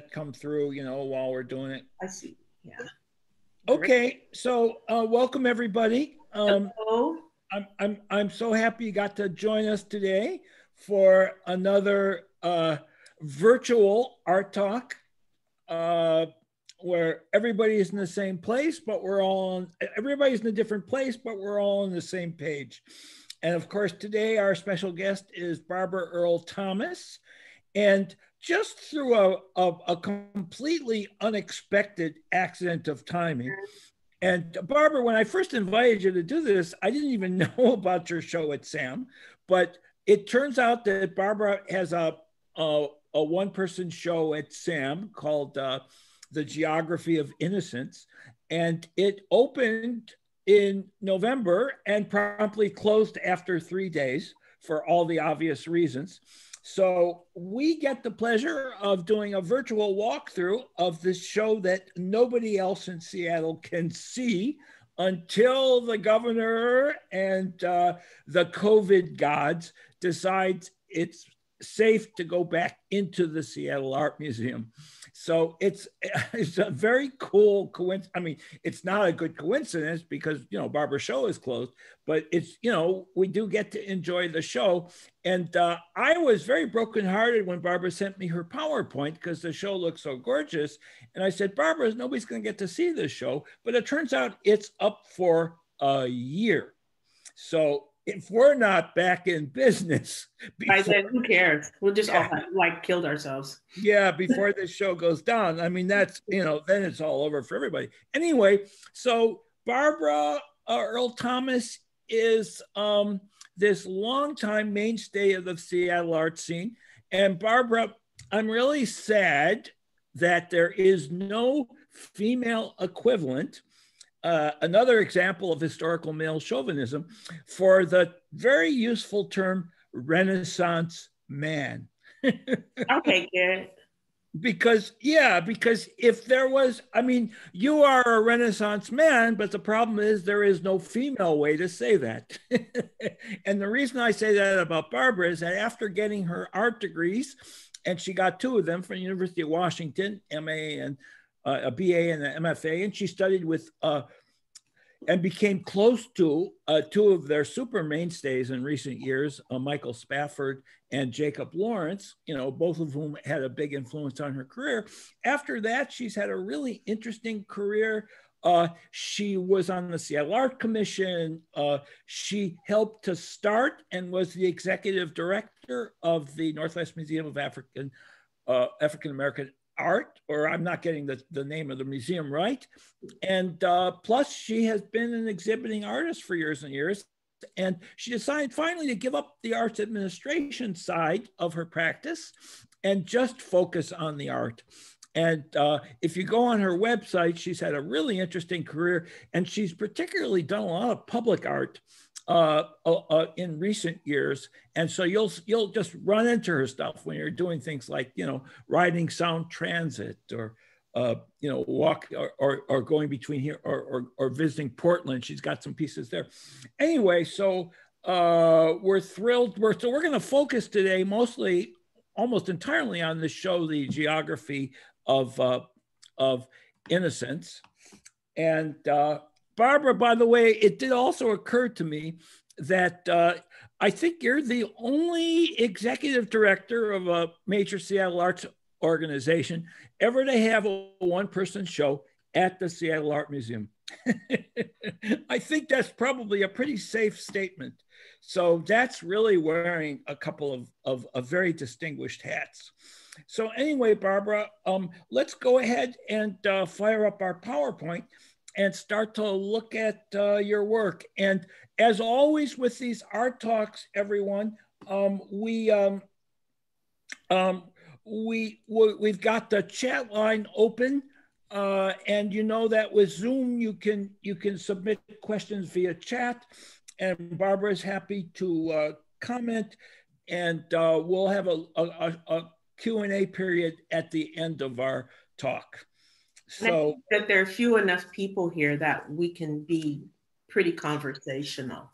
come through, you know, while we're doing it. I see. Yeah. Okay, so uh, welcome everybody. Um, Hello. I'm, I'm, I'm so happy you got to join us today for another uh, virtual art talk uh, where everybody is in the same place, but we're all on, everybody's in a different place, but we're all on the same page. And of course, today our special guest is Barbara Earl Thomas. And just through a, a, a completely unexpected accident of timing, and Barbara, when I first invited you to do this, I didn't even know about your show at SAM, but it turns out that Barbara has a a, a one person show at SAM called uh, The Geography of Innocence, and it opened in November and promptly closed after three days for all the obvious reasons. So we get the pleasure of doing a virtual walkthrough of this show that nobody else in Seattle can see until the governor and uh, the COVID gods decides it's safe to go back into the Seattle Art Museum. So it's it's a very cool coincidence. I mean, it's not a good coincidence because you know Barbara Show is closed, but it's you know we do get to enjoy the show. And uh, I was very brokenhearted when Barbara sent me her PowerPoint because the show looked so gorgeous. And I said, Barbara, nobody's going to get to see this show, but it turns out it's up for a year. So if we're not back in business, I said, who cares? We'll just all have, like killed ourselves. Yeah, before this show goes down. I mean, that's you know, then it's all over for everybody. Anyway, so Barbara uh, Earl Thomas is um, this longtime mainstay of the Seattle art scene, and Barbara, I'm really sad that there is no female equivalent uh, another example of historical male chauvinism for the very useful term Renaissance man. okay, good. Because, yeah, because if there was, I mean, you are a Renaissance man, but the problem is there is no female way to say that. and the reason I say that about Barbara is that after getting her art degrees, and she got two of them from the University of Washington, MA and uh, a BA and an MFA, and she studied with uh, and became close to uh, two of their super mainstays in recent years, uh, Michael Spafford and Jacob Lawrence, you know, both of whom had a big influence on her career. After that, she's had a really interesting career. Uh, she was on the Seattle Art Commission. Uh, she helped to start and was the executive director of the Northwest Museum of African uh, African American art, or I'm not getting the, the name of the museum right. And uh, plus, she has been an exhibiting artist for years and years. And she decided finally to give up the arts administration side of her practice and just focus on the art. And uh, if you go on her website, she's had a really interesting career, and she's particularly done a lot of public art uh, uh, uh, in recent years, and so you'll you'll just run into her stuff when you're doing things like you know riding sound transit or uh, you know walk or, or, or going between here or, or, or visiting Portland. She's got some pieces there. Anyway, so uh, we're thrilled. We're so we're going to focus today mostly, almost entirely on the show, the geography of uh, of innocence, and uh, Barbara, by the way, it did also occur to me that uh, I think you're the only executive director of a major Seattle arts organization ever to have a one person show at the Seattle Art Museum. I think that's probably a pretty safe statement. So that's really wearing a couple of, of, of very distinguished hats. So anyway, Barbara, um, let's go ahead and uh, fire up our PowerPoint and start to look at uh, your work. And as always with these art talks, everyone, um, we, um, um, we, we've got the chat line open. Uh, and you know that with Zoom, you can, you can submit questions via chat. And Barbara is happy to uh, comment. And uh, we'll have a, a, a Q&A period at the end of our talk. So that there are few enough people here that we can be pretty conversational.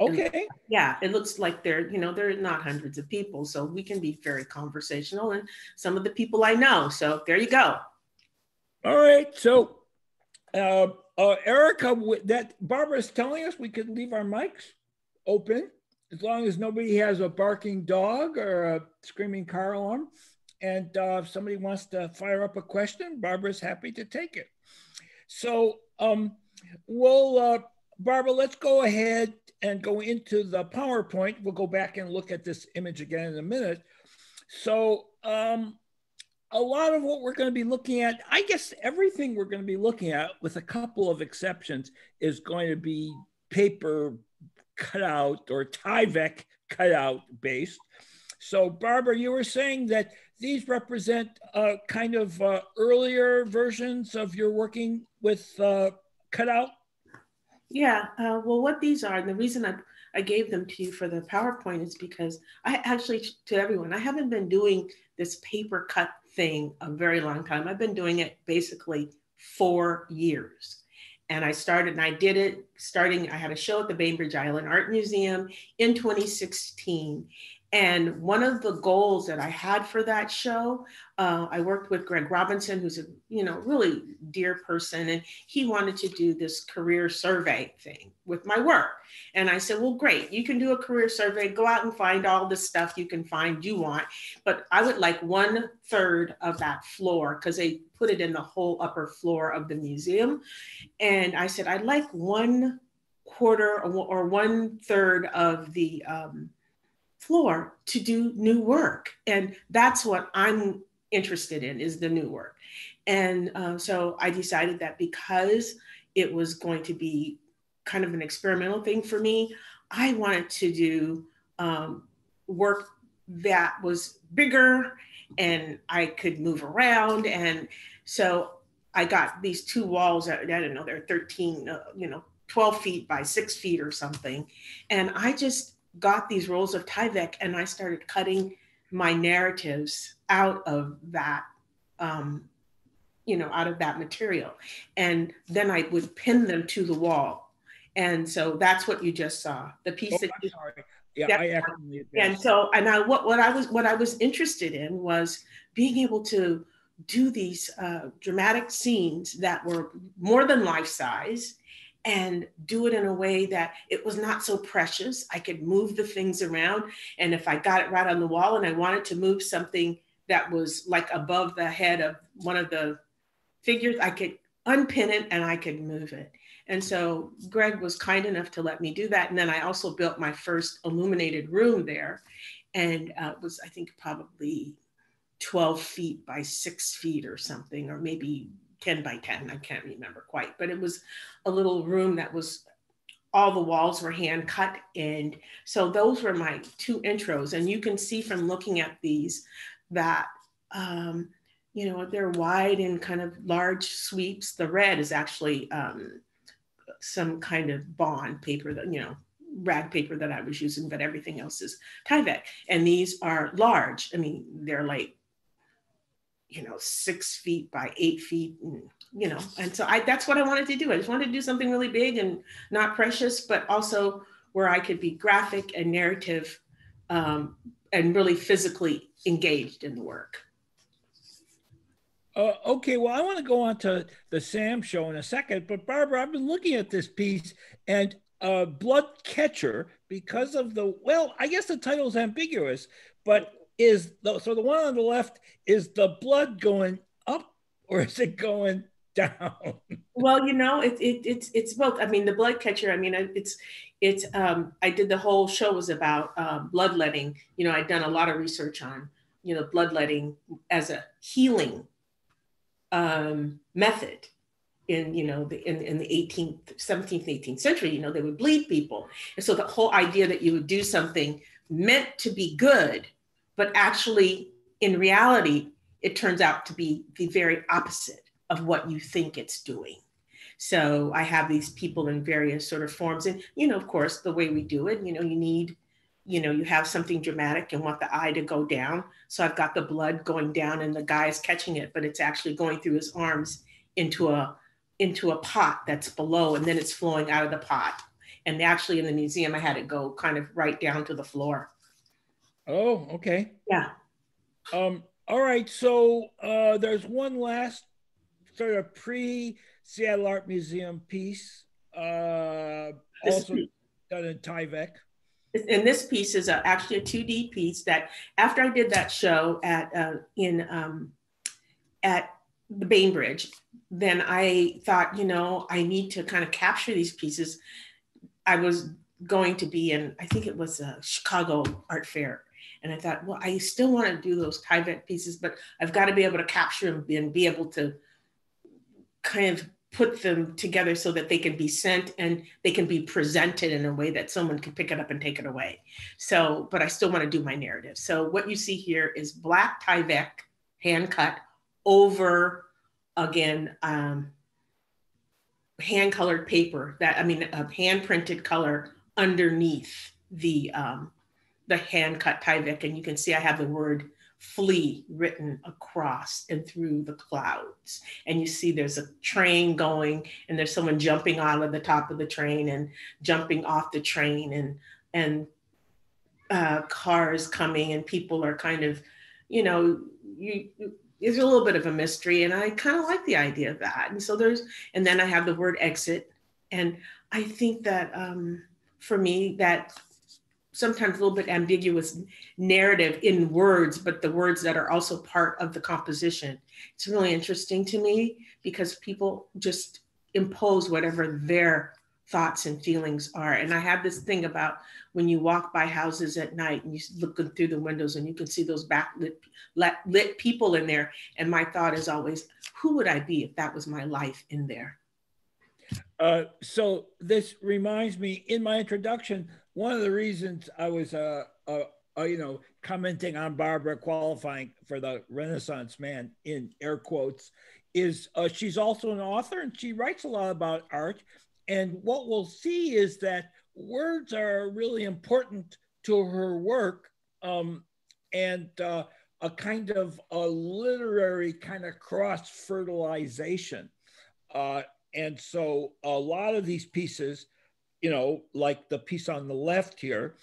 Okay. And, yeah, it looks like they're, you know, they're not hundreds of people. So we can be very conversational and some of the people I know. So there you go. All right. So uh, uh, Erica, that Barbara's telling us we could leave our mics open as long as nobody has a barking dog or a screaming car alarm. And uh, if somebody wants to fire up a question, Barbara's happy to take it. So, um, well, uh, Barbara, let's go ahead and go into the PowerPoint. We'll go back and look at this image again in a minute. So, um, a lot of what we're going to be looking at, I guess everything we're going to be looking at, with a couple of exceptions, is going to be paper cutout or Tyvek cutout based. So, Barbara, you were saying that these represent uh, kind of uh, earlier versions of your working with uh, cutout? Yeah, uh, well, what these are, and the reason I, I gave them to you for the PowerPoint is because I actually, to everyone, I haven't been doing this paper cut thing a very long time. I've been doing it basically four years. And I started and I did it starting, I had a show at the Bainbridge Island Art Museum in 2016. And one of the goals that I had for that show, uh, I worked with Greg Robinson, who's a you know really dear person, and he wanted to do this career survey thing with my work. And I said, well, great, you can do a career survey. Go out and find all the stuff you can find you want, but I would like one third of that floor because they put it in the whole upper floor of the museum. And I said, I'd like one quarter or one third of the um, floor to do new work. And that's what I'm interested in is the new work. And uh, so I decided that because it was going to be kind of an experimental thing for me, I wanted to do um, work that was bigger and I could move around. And so I got these two walls, I don't know, they're 13, uh, you know, 12 feet by six feet or something. And I just got these rolls of Tyvek and I started cutting my narratives out of that, um, you know, out of that material. And then I would pin them to the wall. And so that's what you just saw. The piece oh, that you, yeah, that, I and so and I what what I was what I was interested in was being able to do these uh, dramatic scenes that were more than life size and do it in a way that it was not so precious. I could move the things around. And if I got it right on the wall and I wanted to move something that was like above the head of one of the figures, I could unpin it and I could move it. And so Greg was kind enough to let me do that. And then I also built my first illuminated room there. And uh, it was, I think, probably 12 feet by six feet or something, or maybe 10 by 10, I can't remember quite, but it was a little room that was all the walls were hand cut. And so those were my two intros. And you can see from looking at these that, um, you know, they're wide and kind of large sweeps. The red is actually um, some kind of bond paper that, you know, rag paper that I was using, but everything else is Tyvek. And these are large. I mean, they're like you know, six feet by eight feet, and, you know, and so I that's what I wanted to do. I just wanted to do something really big and not precious, but also where I could be graphic and narrative um, and really physically engaged in the work. Uh, okay, well, I want to go on to the SAM show in a second, but Barbara, I've been looking at this piece and uh, Blood Catcher because of the, well, I guess the title's ambiguous, but is the, so the one on the left is the blood going up or is it going down? Well, you know, it, it, it's it's both. I mean, the blood catcher. I mean, it's it's. Um, I did the whole show was about uh, bloodletting. You know, I'd done a lot of research on you know bloodletting as a healing um, method in you know the, in, in the 18th 17th 18th century you know they would bleed people and so the whole idea that you would do something meant to be good but actually, in reality, it turns out to be the very opposite of what you think it's doing. So I have these people in various sort of forms. And, you know, of course, the way we do it, you know, you need, you know, you have something dramatic and want the eye to go down. So I've got the blood going down and the guy is catching it, but it's actually going through his arms into a into a pot that's below and then it's flowing out of the pot And actually, in the museum, I had it go kind of right down to the floor. Oh, okay. Yeah. Um, all right. So uh, there's one last sort of pre Seattle Art Museum piece, uh, also done in Tyvek. And this piece is a, actually a 2D piece that after I did that show at uh, in um, at the Bainbridge, then I thought, you know, I need to kind of capture these pieces. I was going to be in, I think it was a Chicago Art Fair. And I thought, well, I still want to do those Tyvek pieces, but I've got to be able to capture them and be able to kind of put them together so that they can be sent and they can be presented in a way that someone can pick it up and take it away. So, but I still want to do my narrative. So what you see here is black Tyvek hand cut over again um, hand colored paper that I mean a hand printed color underneath the um, the hand cut Tyvek and you can see I have the word flee written across and through the clouds. And you see there's a train going and there's someone jumping out of the top of the train and jumping off the train and and uh, cars coming and people are kind of, you know, you, it's a little bit of a mystery and I kind of like the idea of that. And so there's, and then I have the word exit. And I think that um, for me, that sometimes a little bit ambiguous narrative in words, but the words that are also part of the composition. It's really interesting to me because people just impose whatever their thoughts and feelings are. And I have this thing about when you walk by houses at night and you look through the windows and you can see those backlit lit, people in there. And my thought is always, who would I be if that was my life in there? Uh, so this reminds me in my introduction one of the reasons I was, uh, uh, uh, you know, commenting on Barbara qualifying for the Renaissance man in air quotes is uh, she's also an author and she writes a lot about art. And what we'll see is that words are really important to her work um, and uh, a kind of a literary kind of cross fertilization. Uh, and so a lot of these pieces you know, like the piece on the left here,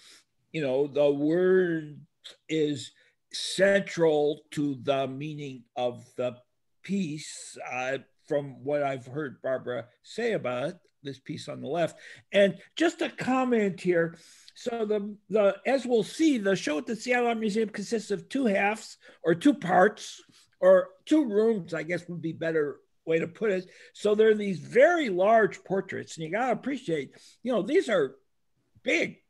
you know, the word is central to the meaning of the piece uh, from what I've heard Barbara say about it, this piece on the left. And just a comment here. So the, the as we'll see, the show at the Seattle Art Museum consists of two halves or two parts or two rooms, I guess would be better way to put it. So there are these very large portraits, and you got to appreciate, you know, these are big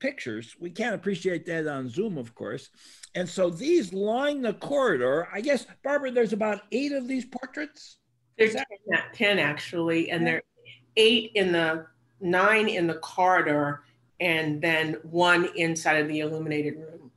pictures. We can't appreciate that on Zoom, of course. And so these line the corridor. I guess, Barbara, there's about eight of these portraits. There's that- 10, 10 actually, and there are eight in the nine in the corridor, and then one inside of the illuminated room.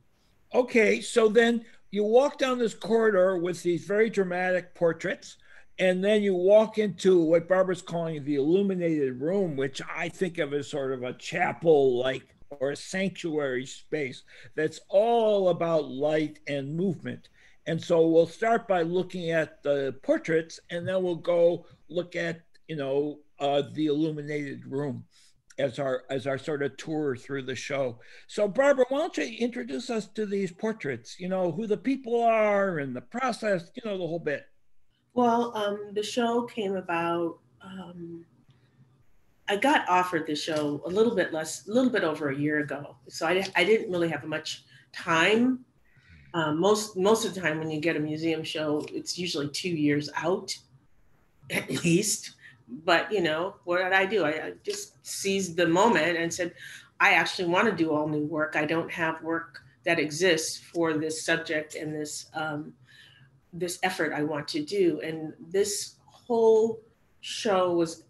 Okay, so then you walk down this corridor with these very dramatic portraits and then you walk into what Barbara's calling the illuminated room, which I think of as sort of a chapel like or a sanctuary space that's all about light and movement. And so we'll start by looking at the portraits and then we'll go look at, you know, uh, the illuminated room as our as our sort of tour through the show. So Barbara, why don't you introduce us to these portraits, you know, who the people are and the process, you know, the whole bit. Well, um, the show came about. Um, I got offered the show a little bit less, a little bit over a year ago. So I, I didn't really have much time. Um, most most of the time, when you get a museum show, it's usually two years out, at least. But you know, what did I do? I, I just seized the moment and said, I actually want to do all new work. I don't have work that exists for this subject and this um, this effort I want to do. And this whole show was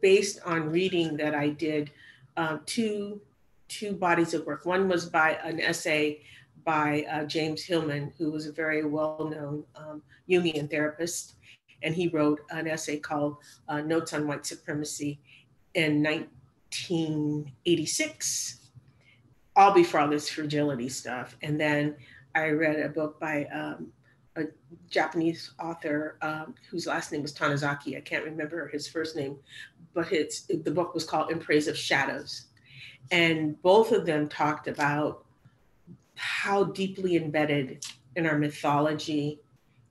based on reading that I did uh, two two bodies of work. One was by an essay by uh, James Hillman, who was a very well-known um, Jungian therapist, and he wrote an essay called uh, "Notes on White Supremacy" in 1986, all before all this fragility stuff. And then I read a book by um, a Japanese author um, whose last name was Tanizaki. I can't remember his first name, but it's the book was called In Praise of Shadows, and both of them talked about how deeply embedded in our mythology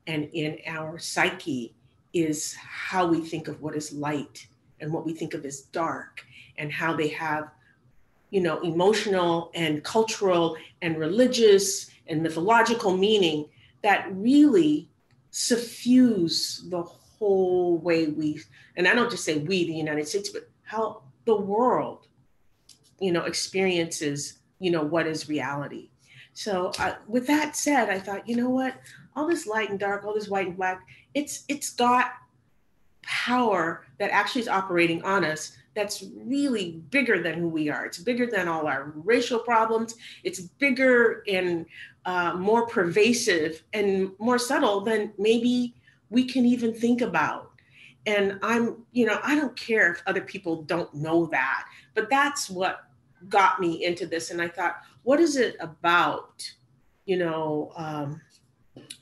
and in our psyche is how we think of what is light and what we think of as dark and how they have you know emotional and cultural and religious and mythological meaning that really suffuse the whole way we and i don't just say we the united states but how the world you know experiences you know what is reality so uh, with that said i thought you know what all this light and dark all this white and black it's it's got power that actually is operating on us that's really bigger than who we are. It's bigger than all our racial problems. It's bigger and uh, more pervasive and more subtle than maybe we can even think about. And I'm, you know, I don't care if other people don't know that, but that's what got me into this. And I thought, what is it about, you know, um,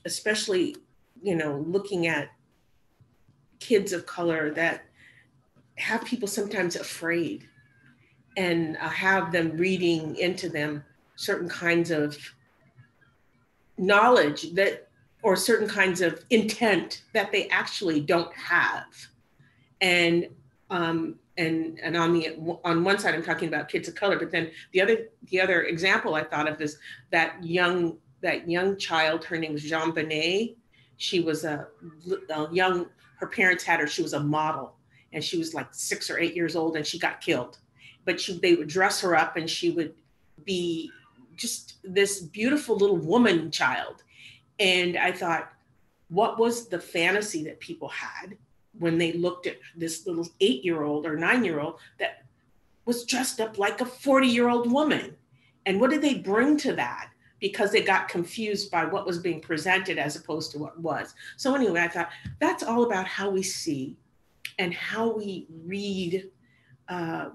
especially, you know, looking at kids of color that have people sometimes afraid and uh, have them reading into them certain kinds of knowledge that or certain kinds of intent that they actually don't have. And um, and and on the on one side i'm talking about kids of color but then the other the other example i thought of is that young that young child her name was JonBenét. She was a, a young her parents had her she was a model and she was like six or eight years old and she got killed. But she, they would dress her up and she would be just this beautiful little woman child and i thought what was the fantasy that people had when they looked at this little eight year old or nine year old that was dressed up like a 40 year old woman and what did they bring to that because they got confused by what was being presented as opposed to what was. So, anyway, I thought that's all about how we see and how we read. Uh,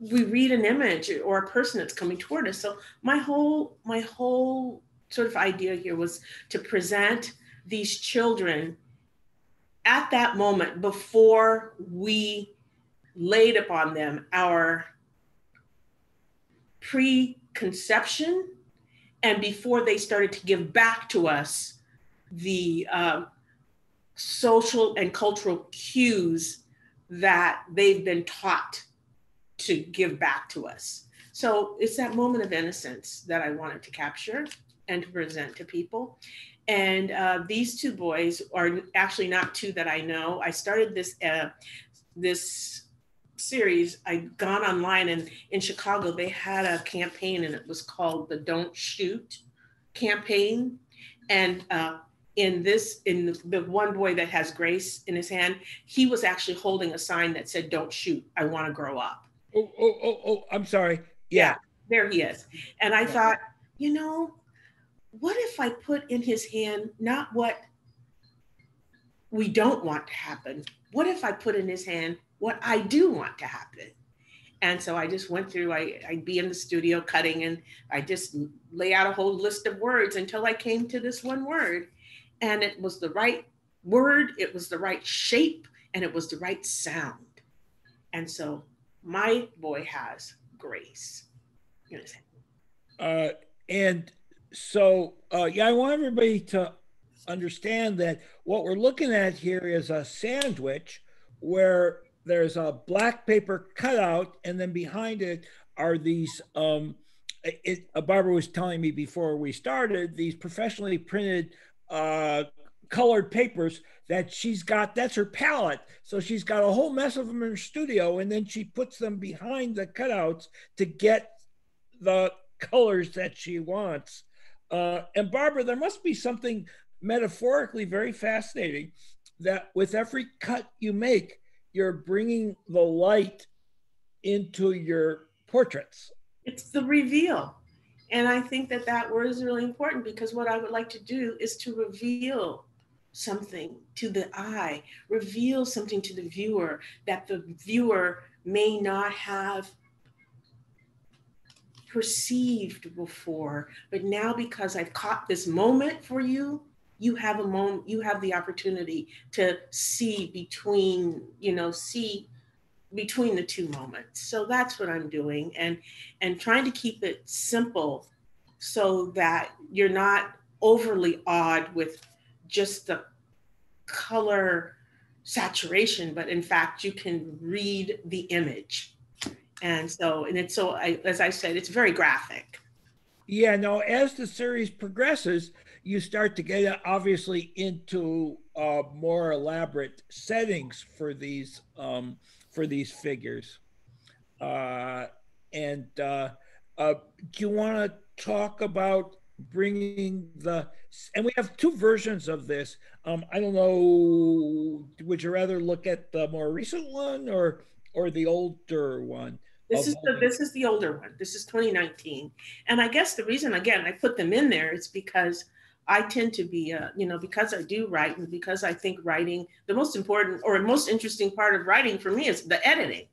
we read an image or a person that's coming toward us. So my whole my whole sort of idea here was to present these children at that moment before we laid upon them our preconception and before they started to give back to us the uh, social and cultural cues that they've been taught to give back to us. So it's that moment of innocence that I wanted to capture and to present to people. And uh, these two boys are actually not two that I know. I started this uh, this series, I'd gone online and in Chicago, they had a campaign and it was called the Don't Shoot campaign. And uh, in this, in the one boy that has Grace in his hand, he was actually holding a sign that said, Don't shoot, I want to grow up. Oh, oh, oh, oh, I'm sorry. Yeah. yeah there he is. And I yeah. thought, you know, what if I put in his hand not what we don't want to happen? What if I put in his hand what I do want to happen. And so I just went through, I, I'd be in the studio cutting and I just lay out a whole list of words until I came to this one word. And it was the right word, it was the right shape, and it was the right sound. And so my boy has grace. Uh, and so, uh, yeah, I want everybody to understand that what we're looking at here is a sandwich where there's a black paper cutout, and then behind it are these. Um, it, uh, Barbara was telling me before we started these professionally printed uh, colored papers that she's got. That's her palette. So she's got a whole mess of them in her studio, and then she puts them behind the cutouts to get the colors that she wants. Uh, and Barbara, there must be something metaphorically very fascinating that with every cut you make, you're bringing the light into your portraits. It's the reveal. And I think that that word is really important because what I would like to do is to reveal something to the eye, reveal something to the viewer that the viewer may not have perceived before. But now, because I've caught this moment for you, you have a moment, you have the opportunity to see between, you know, see between the two moments. So that's what I'm doing and and trying to keep it simple so that you're not overly awed with just the color saturation, but in fact you can read the image. And so and it's so I, as I said, it's very graphic. Yeah, no, as the series progresses, you start to get obviously into uh, more elaborate settings for these um, for these figures. Uh, and uh, uh, do you want to talk about bringing the and we have two versions of this. Um i don't know would you rather look at the more recent one or or the older one? This is the this is the older one. This is 2019 and i guess the reason again i put them in there is because I tend to be, uh, you know, because I do write and because I think writing, the most important or most interesting part of writing for me is the editing,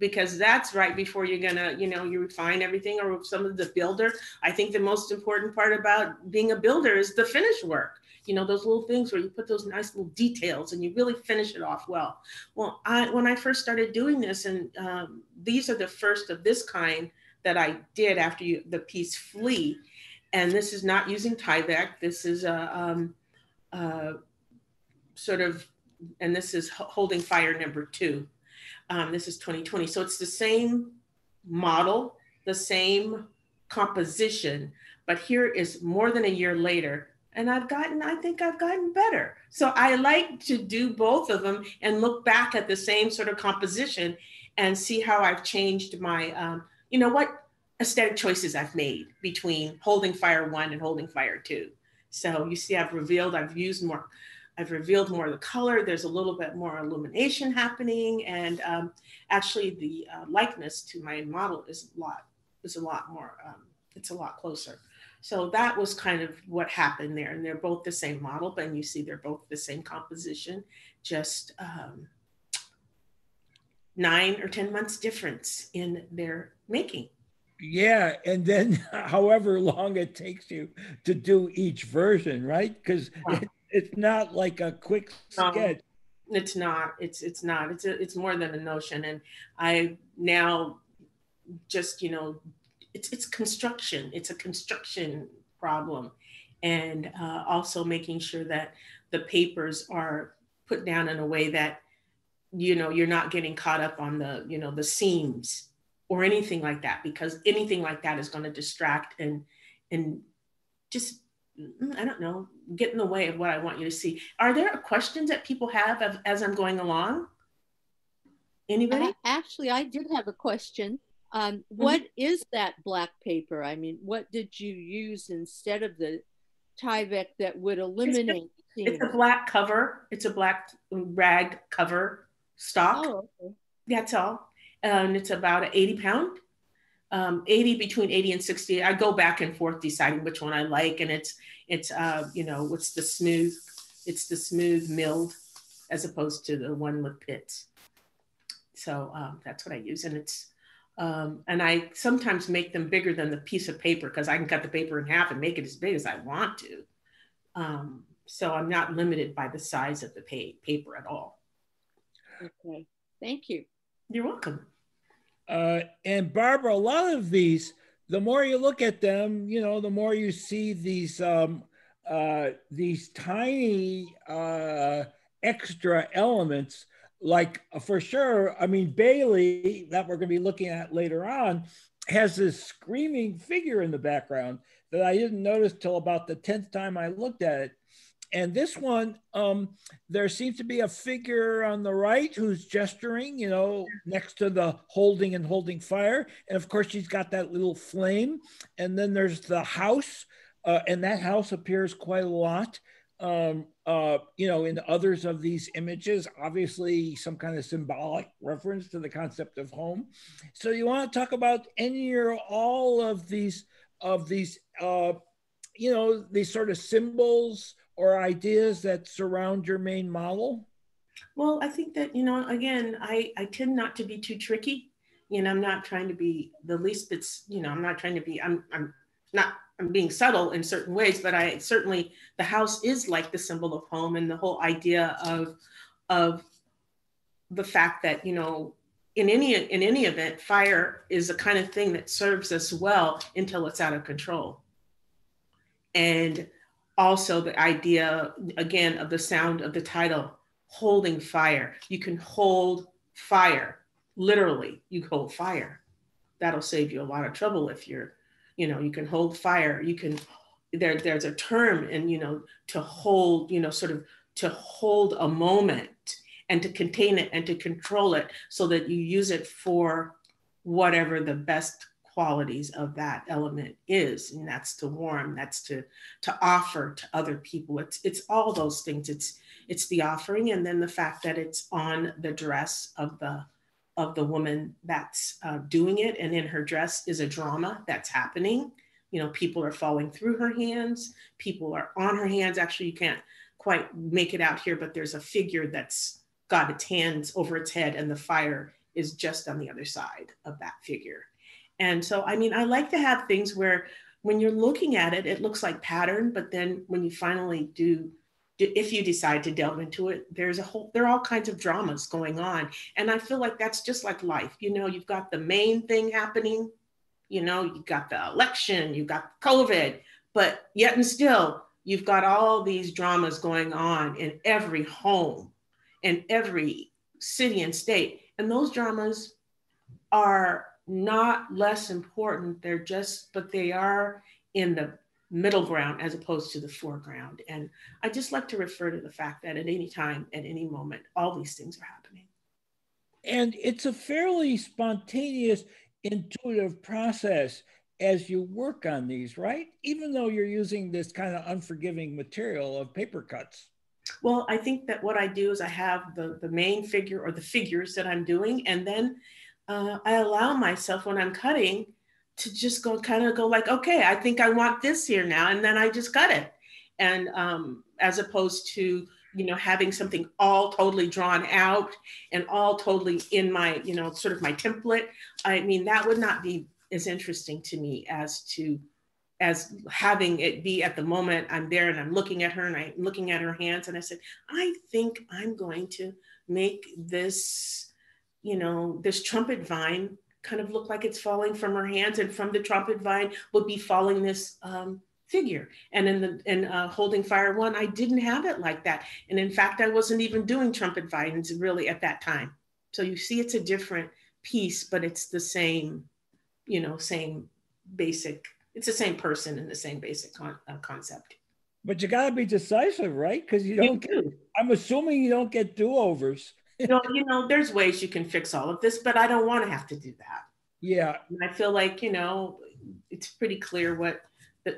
because that's right before you're gonna, you know, you refine everything or some of the builder. I think the most important part about being a builder is the finish work. You know, those little things where you put those nice little details and you really finish it off well. Well, I, when I first started doing this, and um, these are the first of this kind that I did after you, the piece Flee and this is not using Tyvek. This is a, um, a sort of, and this is holding fire number two. Um, this is 2020. So it's the same model, the same composition, but here is more than a year later. And I've gotten, I think I've gotten better. So I like to do both of them and look back at the same sort of composition and see how I've changed my, um, you know what, aesthetic choices I've made between holding fire one and holding fire two. So you see, I've revealed, I've used more, I've revealed more of the color. There's a little bit more illumination happening. And um, actually the uh, likeness to my model is a lot, is a lot more, um, it's a lot closer. So that was kind of what happened there. And they're both the same model, but you see they're both the same composition, just um, nine or 10 months difference in their making. Yeah, and then however long it takes you to do each version, right? Because it, it's not like a quick sketch. it's not. It's it's not. It's a, it's more than a notion, and I now just you know, it's it's construction. It's a construction problem, and uh, also making sure that the papers are put down in a way that you know you're not getting caught up on the you know the seams or anything like that because anything like that is going to distract and and just I don't know, get in the way of what I want you to see. Are there questions that people have as, as I'm going along? Anybody? Uh, actually, I did have a question. Um, mm-hmm. what is that black paper? I mean, what did you use instead of the Tyvek that would eliminate? It's, it's a black cover. It's a black rag cover stock. Oh, okay. That's all and it's about an 80 pound. Um, 80 between 80 and 60. I go back and forth deciding which one I like, and it's it's uh, you know what's the smooth, it's the smooth milled as opposed to the one with pits. So um, that's what I use, and it's um, and I sometimes make them bigger than the piece of paper because I can cut the paper in half and make it as big as I want to. Um, so I'm not limited by the size of the pay- paper at all. Okay, thank you. You're welcome. Uh, and Barbara, a lot of these, the more you look at them, you know, the more you see these um, uh, these tiny uh, extra elements. Like uh, for sure, I mean Bailey that we're going to be looking at later on has this screaming figure in the background that I didn't notice till about the tenth time I looked at it. And this one, um, there seems to be a figure on the right who's gesturing, you know, next to the holding and holding fire. And of course, she's got that little flame. And then there's the house, uh, and that house appears quite a lot. Um, uh, you know, in others of these images, obviously some kind of symbolic reference to the concept of home. So you want to talk about any or all of these of these, uh, you know, these sort of symbols or ideas that surround your main model? Well, I think that, you know, again, I, I tend not to be too tricky. You know, I'm not trying to be the least bit, you know, I'm not trying to be, I'm, I'm not I'm being subtle in certain ways, but I certainly the house is like the symbol of home and the whole idea of of the fact that you know in any in any event, fire is the kind of thing that serves us well until it's out of control. And also the idea again of the sound of the title, holding fire. You can hold fire, literally. You hold fire. That'll save you a lot of trouble if you're, you know, you can hold fire. You can there there's a term and you know to hold, you know, sort of to hold a moment and to contain it and to control it so that you use it for whatever the best qualities of that element is and that's to warm that's to to offer to other people. It's it's all those things. It's it's the offering and then the fact that it's on the dress of the of the woman that's uh, doing it. And in her dress is a drama that's happening. You know people are falling through her hands. People are on her hands. Actually you can't quite make it out here but there's a figure that's got its hands over its head and the fire is just on the other side of that figure. And so, I mean, I like to have things where when you're looking at it, it looks like pattern, but then when you finally do, if you decide to delve into it, there's a whole, there are all kinds of dramas going on. And I feel like that's just like life. You know, you've got the main thing happening, you know, you've got the election, you've got COVID, but yet and still, you've got all these dramas going on in every home in every city and state. And those dramas are not less important. They're just, but they are in the middle ground as opposed to the foreground. And I just like to refer to the fact that at any time, at any moment, all these things are happening. And it's a fairly spontaneous, intuitive process as you work on these, right? Even though you're using this kind of unforgiving material of paper cuts. Well, I think that what I do is I have the, the main figure or the figures that I'm doing, and then uh, I allow myself when I'm cutting to just go kind of go like, okay, I think I want this here now, and then I just cut it. And um, as opposed to you know having something all totally drawn out and all totally in my you know sort of my template, I mean that would not be as interesting to me as to as having it be at the moment I'm there and I'm looking at her and I'm looking at her hands and I said, I think I'm going to make this, you know, this trumpet vine kind of look like it's falling from her hands and from the trumpet vine would be falling this um, figure. And in the in uh, holding fire one, I didn't have it like that. And in fact, I wasn't even doing trumpet vines really at that time. So you see, it's a different piece, but it's the same, you know, same basic it's the same person and the same basic con- uh, concept. But you got to be decisive, right? Because you don't. You get, I'm assuming you don't get do overs. You know, you know, there's ways you can fix all of this, but I don't want to have to do that. Yeah, and I feel like you know, it's pretty clear what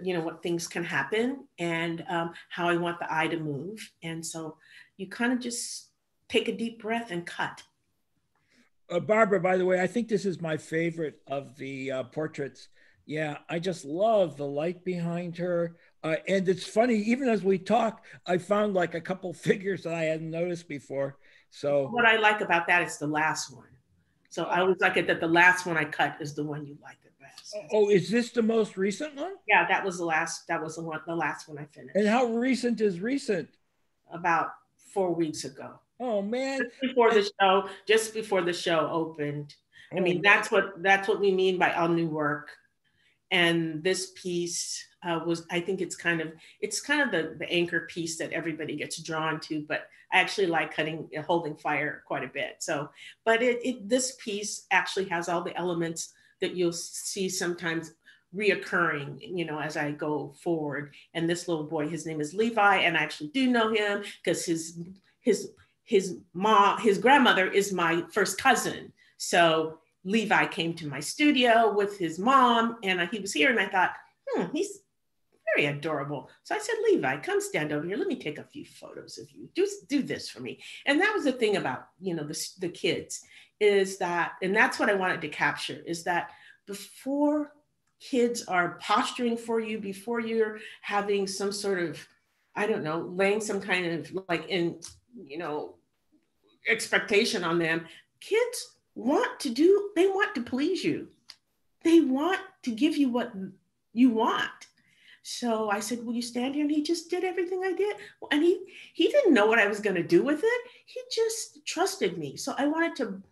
you know what things can happen and um, how I want the eye to move, and so you kind of just take a deep breath and cut. Uh, Barbara, by the way, I think this is my favorite of the uh, portraits yeah, I just love the light behind her. Uh, and it's funny, even as we talk, I found like a couple figures that I hadn't noticed before. So what I like about that is the last one. So I always like it that the last one I cut is the one you like the best. Oh, oh, is this the most recent one? Yeah, that was the last. That was the one. The last one I finished. And how recent is recent? About four weeks ago. Oh man! Just before the show, just before the show opened. I oh, mean, oh, that's what that's what we mean by all new work and this piece uh, was i think it's kind of it's kind of the, the anchor piece that everybody gets drawn to but i actually like cutting uh, holding fire quite a bit. So but it, it this piece actually has all the elements that you'll see sometimes reoccurring you know as i go forward. And this little boy his name is levi and i actually do know him because his his his mom his grandmother is my first cousin. So Levi came to my studio with his mom, and he was here, and I thought, hmm, he's very adorable. So I said, Levi, come stand over here. Let me take a few photos of you. Do, do this for me. And that was the thing about, you know, the, the kids is that, and that's what I wanted to capture is that before kids are posturing for you, before you're having some sort of, I don't know, laying some kind of like in, you know, expectation on them, kids want to do, they want to please you. They want to give you what you want. So I said, "Will you stand here?" And he just did everything I did. And he he didn't know what I was going to do with it. He just trusted me. So I wanted to,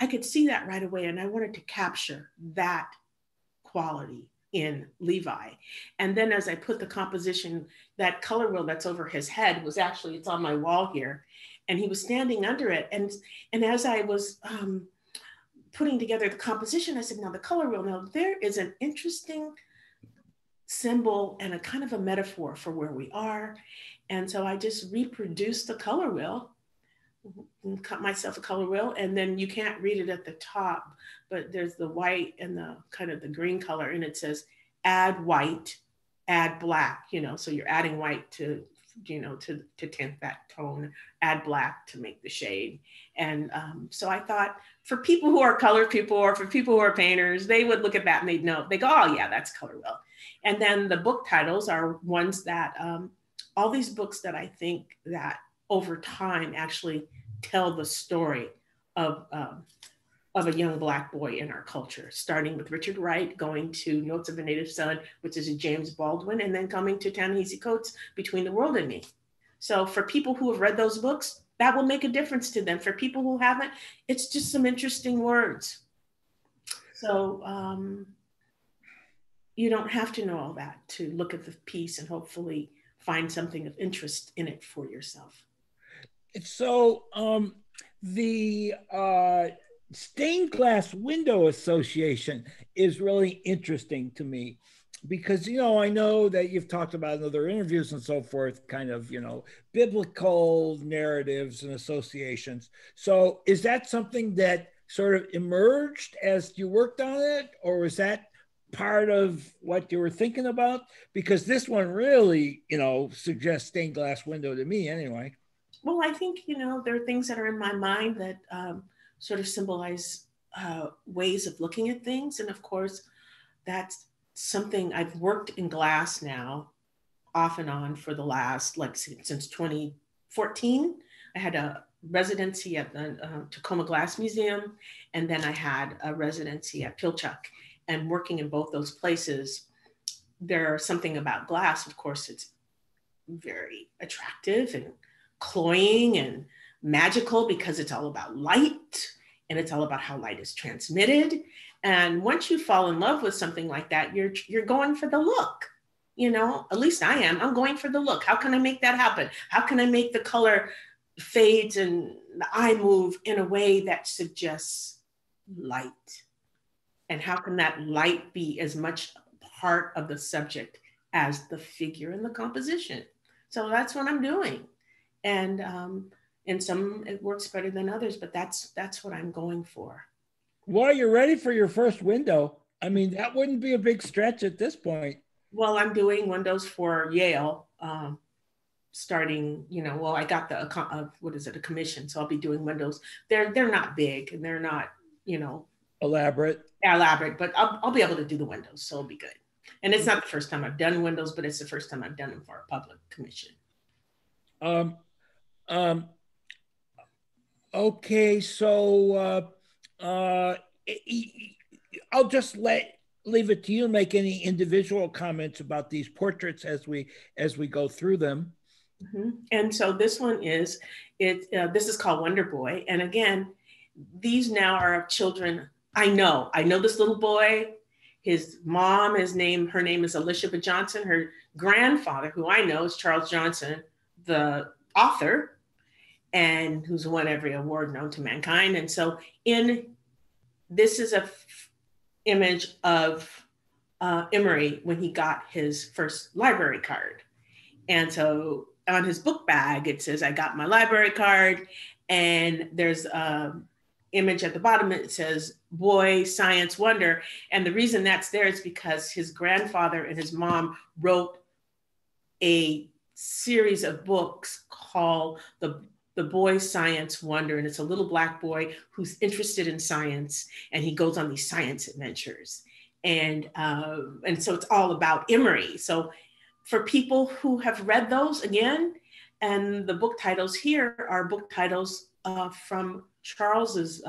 I could see that right away, and I wanted to capture that quality in Levi. And then as I put the composition, that color wheel that's over his head was actually it's on my wall here, and he was standing under it. And and as I was um, putting together the composition, I said, "Now the color wheel. Now there is an interesting." symbol and a kind of a metaphor for where we are. And so I just reproduced the color wheel, cut myself a color wheel, and then you can't read it at the top, but there's the white and the kind of the green color, and it says add white, add black, you know, so you're adding white to you know to to tint that tone add black to make the shade. And um, so i thought for people who are color people or for people who are painters they would look at that and they'd know they go oh yeah that's color wheel and then the book titles are ones that um, all these books that I think that over time actually tell the story of um, of a young black boy in our culture, starting with Richard Wright, going to Notes of a Native Son, which is a James Baldwin, and then coming to Ta-Nehisi Coates, Between the World and Me. So for people who have read those books, that will make a difference to them. For people who haven't, it's just some interesting words. So um, you don't have to know all that to look at the piece and hopefully find something of interest in it for yourself. So um, the uh, Stained Glass Window Association is really interesting to me because you know I know that you've talked about in other interviews and so forth, kind of you know biblical narratives and associations. So is that something that sort of emerged as you worked on it, or was that part of what you were thinking about? Because this one really, you know, suggests stained glass window to me anyway. Well, I think, you know, there are things that are in my mind that um, sort of symbolize uh, ways of looking at things. And of course, that's something I've worked in glass now off and on for the last, like since 2014. I had a residency at the uh, Tacoma Glass Museum, and then I had a residency at Pilchuck and working in both those places, there's something about glass, of course, it's very attractive and cloying and magical because it's all about light and it's all about how light is transmitted. And once you fall in love with something like that, you're you're going for the look. You know, at least I am. I'm going for the look. How can I make that happen? How can I make the color fades and the eye move in a way that suggests light? And how can that light be as much part of the subject as the figure in the composition? So that's what I'm doing. And um, in some it works better than others, but that's that's what I'm going for. Well, you're ready for your first window. I mean, that wouldn't be a big stretch at this point. Well, I'm doing windows for Yale, um, starting. You know, well, I got the uh, what is it, a commission, so I'll be doing windows. They're they're not big and they're not, you know, elaborate elaborate, but I'll, I'll be able to do the windows, so it'll be good. And it's not the first time I've done windows, but it's the first time I've done them for a public commission. Um, um, okay, so uh, uh, I'll just let leave it to you make any individual comments about these portraits as we as we go through them. Mm-hmm. And so this one is it. Uh, this is called Wonder Boy, and again, these now are of children I know, I know this little boy. His mom his name, her name is Elisheba Johnson. Her grandfather, who I know, is Charles Johnson, the author, and who's won every award known to mankind. And so, in this is a f- image of uh, Emery when he got his first library card. And so on his book bag, it says, I got my library card. And there's a image at the bottom, it says, boy science wonder. And the reason that's there is because his grandfather and his mom wrote a series of books called the the boy science wonder and it's a little black boy who's interested in science and he goes on these science adventures and uh, and so it's all about emery so for people who have read those again and the book titles here are book titles uh, from charles's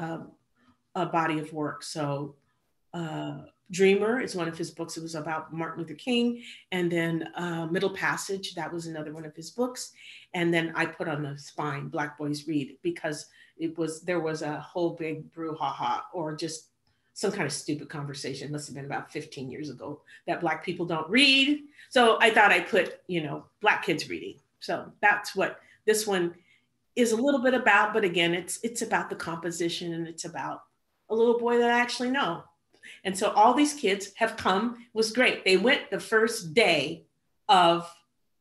a body of work. So uh, Dreamer is one of his books. It was about Martin Luther King. And then uh, Middle Passage, that was another one of his books. And then I put on the spine, Black Boys Read, because it was there was a whole big brouhaha or just some kind of stupid conversation must have been about 15 years ago that black people don't read so i thought i put you know black kids reading so that's what this one is a little bit about but again it's it's about the composition and it's about a little boy that i actually know and so all these kids have come it was great they went the first day of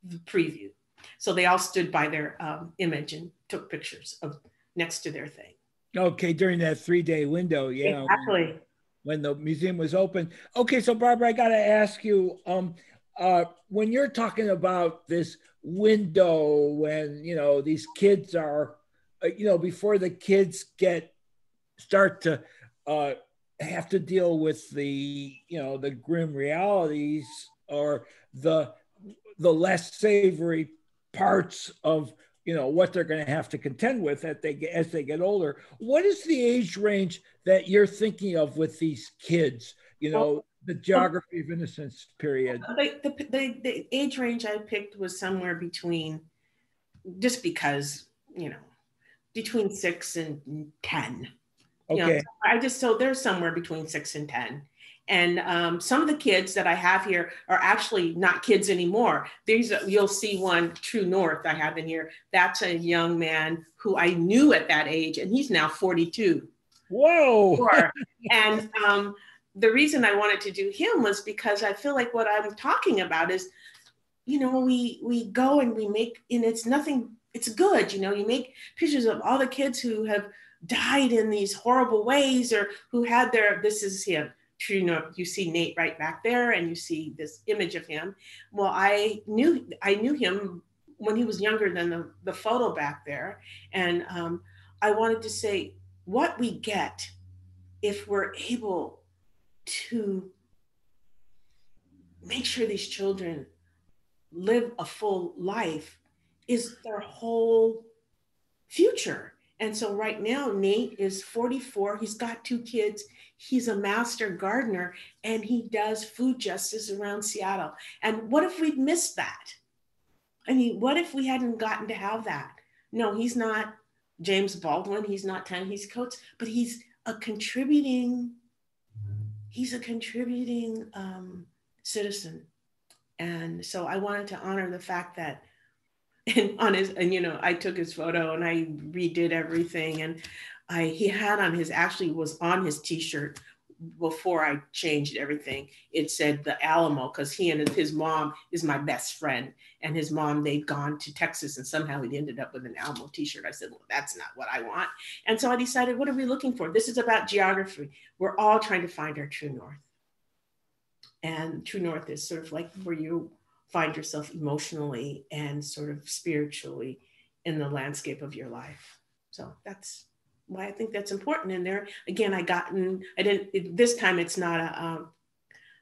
the preview so they all stood by their um, image and took pictures of next to their thing Okay, during that three day window, yeah. Exactly. When the museum was open. Okay, so Barbara, I got to ask you, um, uh, when you're talking about this window, when you know these kids are, uh, you know, before the kids get start to uh, have to deal with the, you know, the grim realities or the the less savory parts of you know what they're going to have to contend with as they get, as they get older. What is the age range that you're thinking of with these kids? You know, the geography of innocence period. The, the, the, the age range I picked was somewhere between, just because you know, between six and ten. Okay. You know, I just so they're somewhere between six and ten. And um, some of the kids that I have here are actually not kids anymore. These you'll see one True North I have in here. That's a young man who I knew at that age, and he's now 42. Whoa! and um, the reason I wanted to do him was because I feel like what I'm talking about is, you know, we we go and we make, and it's nothing. It's good, you know. You make pictures of all the kids who have died in these horrible ways, or who had their. This is him. You know you see Nate right back there and you see this image of him. Well I knew I knew him when he was younger than the, the photo back there. And um, I wanted to say what we get if we're able to make sure these children live a full life is their whole future and so right now, Nate is 44. He's got two kids. He's a master gardener and he does food justice around Seattle. And what if we'd missed that? I mean, what if we hadn't gotten to have that? No, he's not James Baldwin. He's not Ta-Nehisi Coates, but he's a contributing, he's a contributing um, citizen. And so I wanted to honor the fact that and on his and you know i took his photo and i redid everything and i he had on his actually was on his t-shirt before i changed everything. It said the alamo because he and his mom is my best friend and his mom they'd gone to texas and somehow he ended up with an alamo t-shirt. I said well that's not what i want. And so i decided what are we looking for? This is about geography. We're all trying to find our true north. And true north is sort of like where you find yourself emotionally and sort of spiritually in the landscape of your life. So that's why I think that's important. And there, again, I gotten, I didn't, it, this time it's not a um,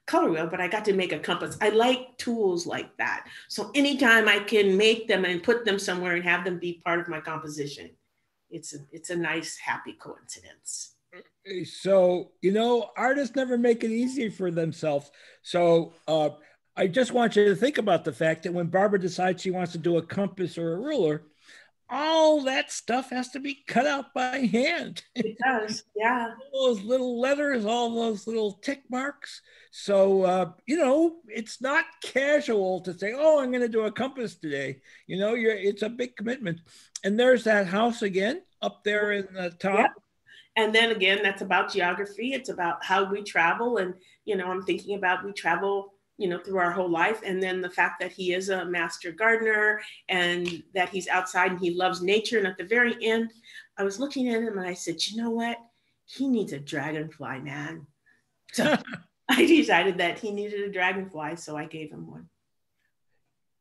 color wheel, but I got to make a compass. I like tools like that. So anytime I can make them and put them somewhere and have them be part of my composition, it's a, it's a nice, happy coincidence. So, you know, artists never make it easy for themselves. So, uh, I just want you to think about the fact that when Barbara decides she wants to do a compass or a ruler, all that stuff has to be cut out by hand. It does, yeah. all those little letters, all those little tick marks. So, uh, you know, it's not casual to say, oh, I'm going to do a compass today. You know, you're, it's a big commitment. And there's that house again up there in the top. Yeah. And then again, that's about geography. It's about how we travel. And, you know, I'm thinking about we travel you know through our whole life. And then the fact that he is a master gardener and that he's outside and he loves nature. And at the very end i was looking at him and i said you know what? He needs a dragonfly man. So i decided that he needed a dragonfly so i gave him one.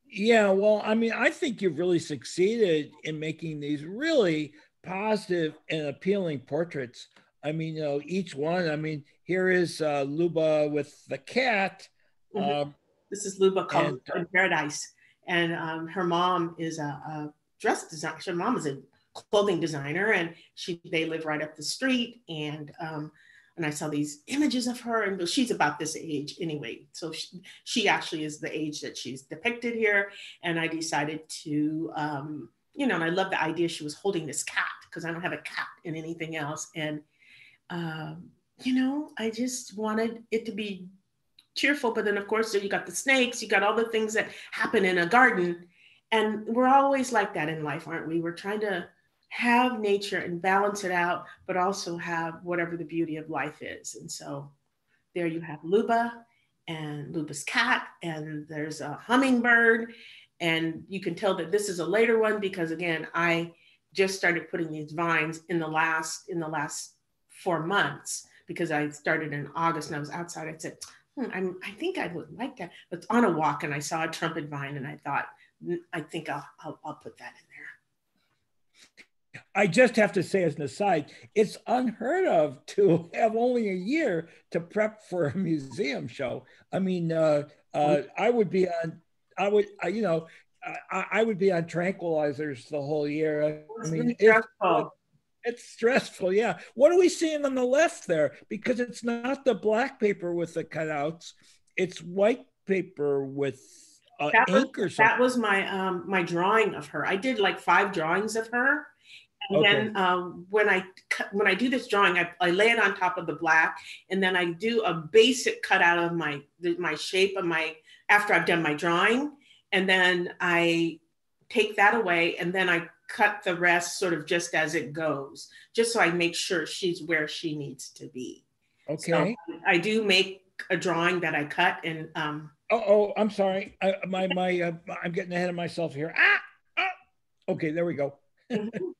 Yeah well i mean i think you've really succeeded in making these really positive and appealing portraits. I mean you know each one i mean here is uh, luba with the cat Mm-hmm. Um, this is Luba called and, uh, Paradise, and um, her mom is a, a dress designer. Her mom is a clothing designer, and she they live right up the street. And um, and I saw these images of her, and she's about this age anyway. So she, she actually is the age that she's depicted here. And I decided to, um, you know, and I love the idea she was holding this cat because I don't have a cat in anything else. And, um, you know, I just wanted it to be cheerful. But then, of course, you got the snakes, you got all the things that happen in a garden. And we're always like that in life, aren't we? We're trying to have nature and balance it out, but also have whatever the beauty of life is. And so there you have Luba and Luba's cat, and there's a hummingbird. And you can tell that this is a later one because again, I just started putting these vines in the last in the last four months because I started in August and I was outside. I said, hmm, I'm, I think I would like that. But on a walk and I saw a trumpet vine and I thought, I think I'll, I'll, I'll put that in there. I just have to say, as an aside, it's unheard of to have only a year to prep for a museum show. I mean, uh, uh, I would be on, I would, I, you know, I, I, would be on tranquilizers the whole year. I mean, it's. It's stressful. Yeah. What are we seeing on the left there? Because it's not the black paper with the cutouts; it's white paper with uh, that ink was, or something. That was my um, my drawing of her. I did like five drawings of her and okay. then um, when I cut when I do this drawing, I, I lay it on top of the black, and then I do a basic cutout of my my shape of my after I've done my drawing, and then I take that away, and then I cut the rest sort of just as it goes, just so I make sure she's where she needs to be. Okay. So I do make a drawing that I cut and. Um, oh, oh, I'm sorry. I, my my uh, I'm getting ahead of myself here. Ah, ah. Okay, there we go. Mm-hmm.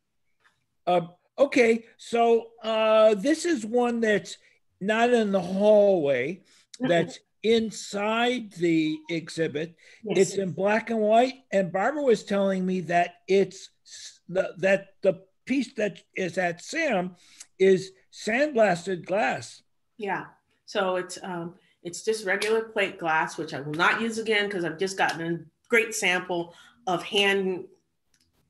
Uh, okay, so uh, this is one that's not in the hallway, that's inside the exhibit. Yes. It's in black and white, and Barbara was telling me that it's the, that the piece that is at SAM is sandblasted glass. Yeah, so it's um, it's just regular plate glass, which I will not use again because I've just gotten a great sample of hand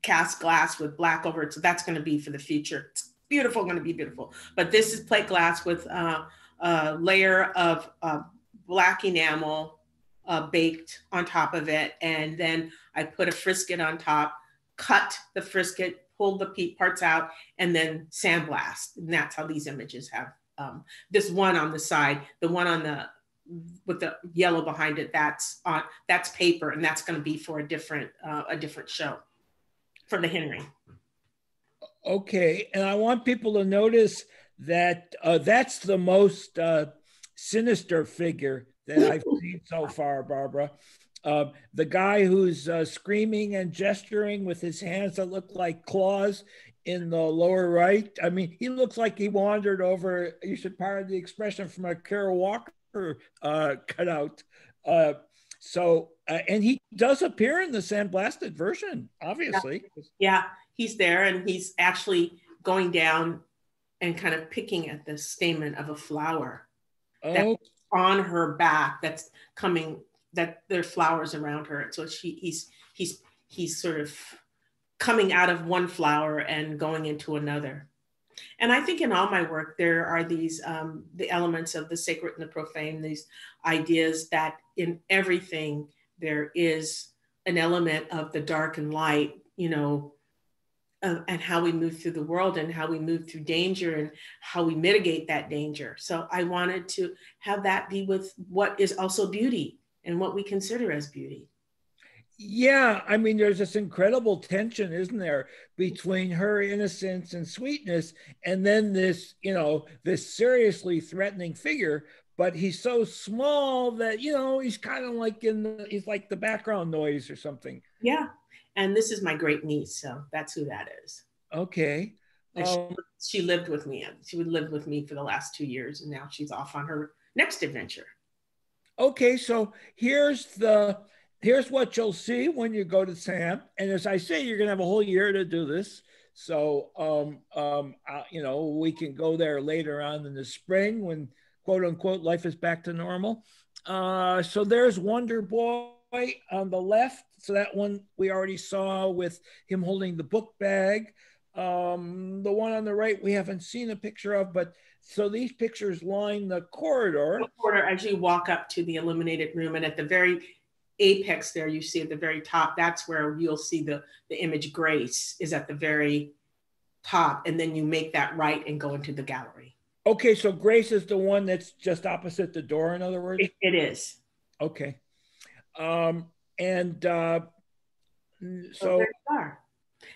cast glass with black over it. So that's going to be for the future. It's beautiful, going to be beautiful. But this is plate glass with uh, a layer of uh, black enamel uh, baked on top of it. And then I put a frisket on top, cut the frisket, pulled the peat parts out, and then sandblast. And that's how these images have um, this one on the side, the one on the with the yellow behind it that's on that's paper and that's going to be for a different uh, a different show for the Henry. Okay, and I want people to notice that uh, that's the most uh, sinister figure that I've seen so far, Barbara. Uh, the guy who's uh, screaming and gesturing with his hands that look like claws in the lower right. I mean, he looks like he wandered over. You should pardon the expression from a Kara Walker uh, cutout. Uh, so, uh, and he does appear in the sandblasted version, obviously. Yeah. yeah, he's there and he's actually going down and kind of picking at the stamen of a flower oh. that's on her back that's coming that there are flowers around her so she he's he's he's sort of coming out of one flower and going into another and I think in all my work, there are these um, the elements of the sacred and the profane, these ideas that in everything there is an element of the dark and light, you know, uh, and how we move through the world and how we move through danger and how we mitigate that danger. So I wanted to have that be with what is also beauty and what we consider as beauty. Yeah, I mean, there's this incredible tension, isn't there, between her innocence and sweetness, and then this, you know, this seriously threatening figure. But he's so small that you know he's kind of like in the he's like the background noise or something. Yeah, and this is my great niece, so that's who that is. Okay. Um, she, she lived with me. She would live with me for the last two years, and now she's off on her next adventure. Okay, so here's the here's what you'll see when you go to SAM. And as I say, you're going to have a whole year to do this. So, um, um, uh, you know, we can go there later on in the spring when quote unquote life is back to normal. Uh, so there's Wonder Boy on the left. So that one we already saw with him holding the book bag. um, the one on the right we haven't seen a picture of, but so these pictures line the corridor. The corridor as you walk up to the illuminated room, and at the very apex there, you see at the very top, that's where you'll see the, the image Grace is at the very top. And then you make that right and go into the gallery. Okay, so Grace is the one that's just opposite the door, in other words? it, it is. Okay. Um, and uh, So, so, there you are.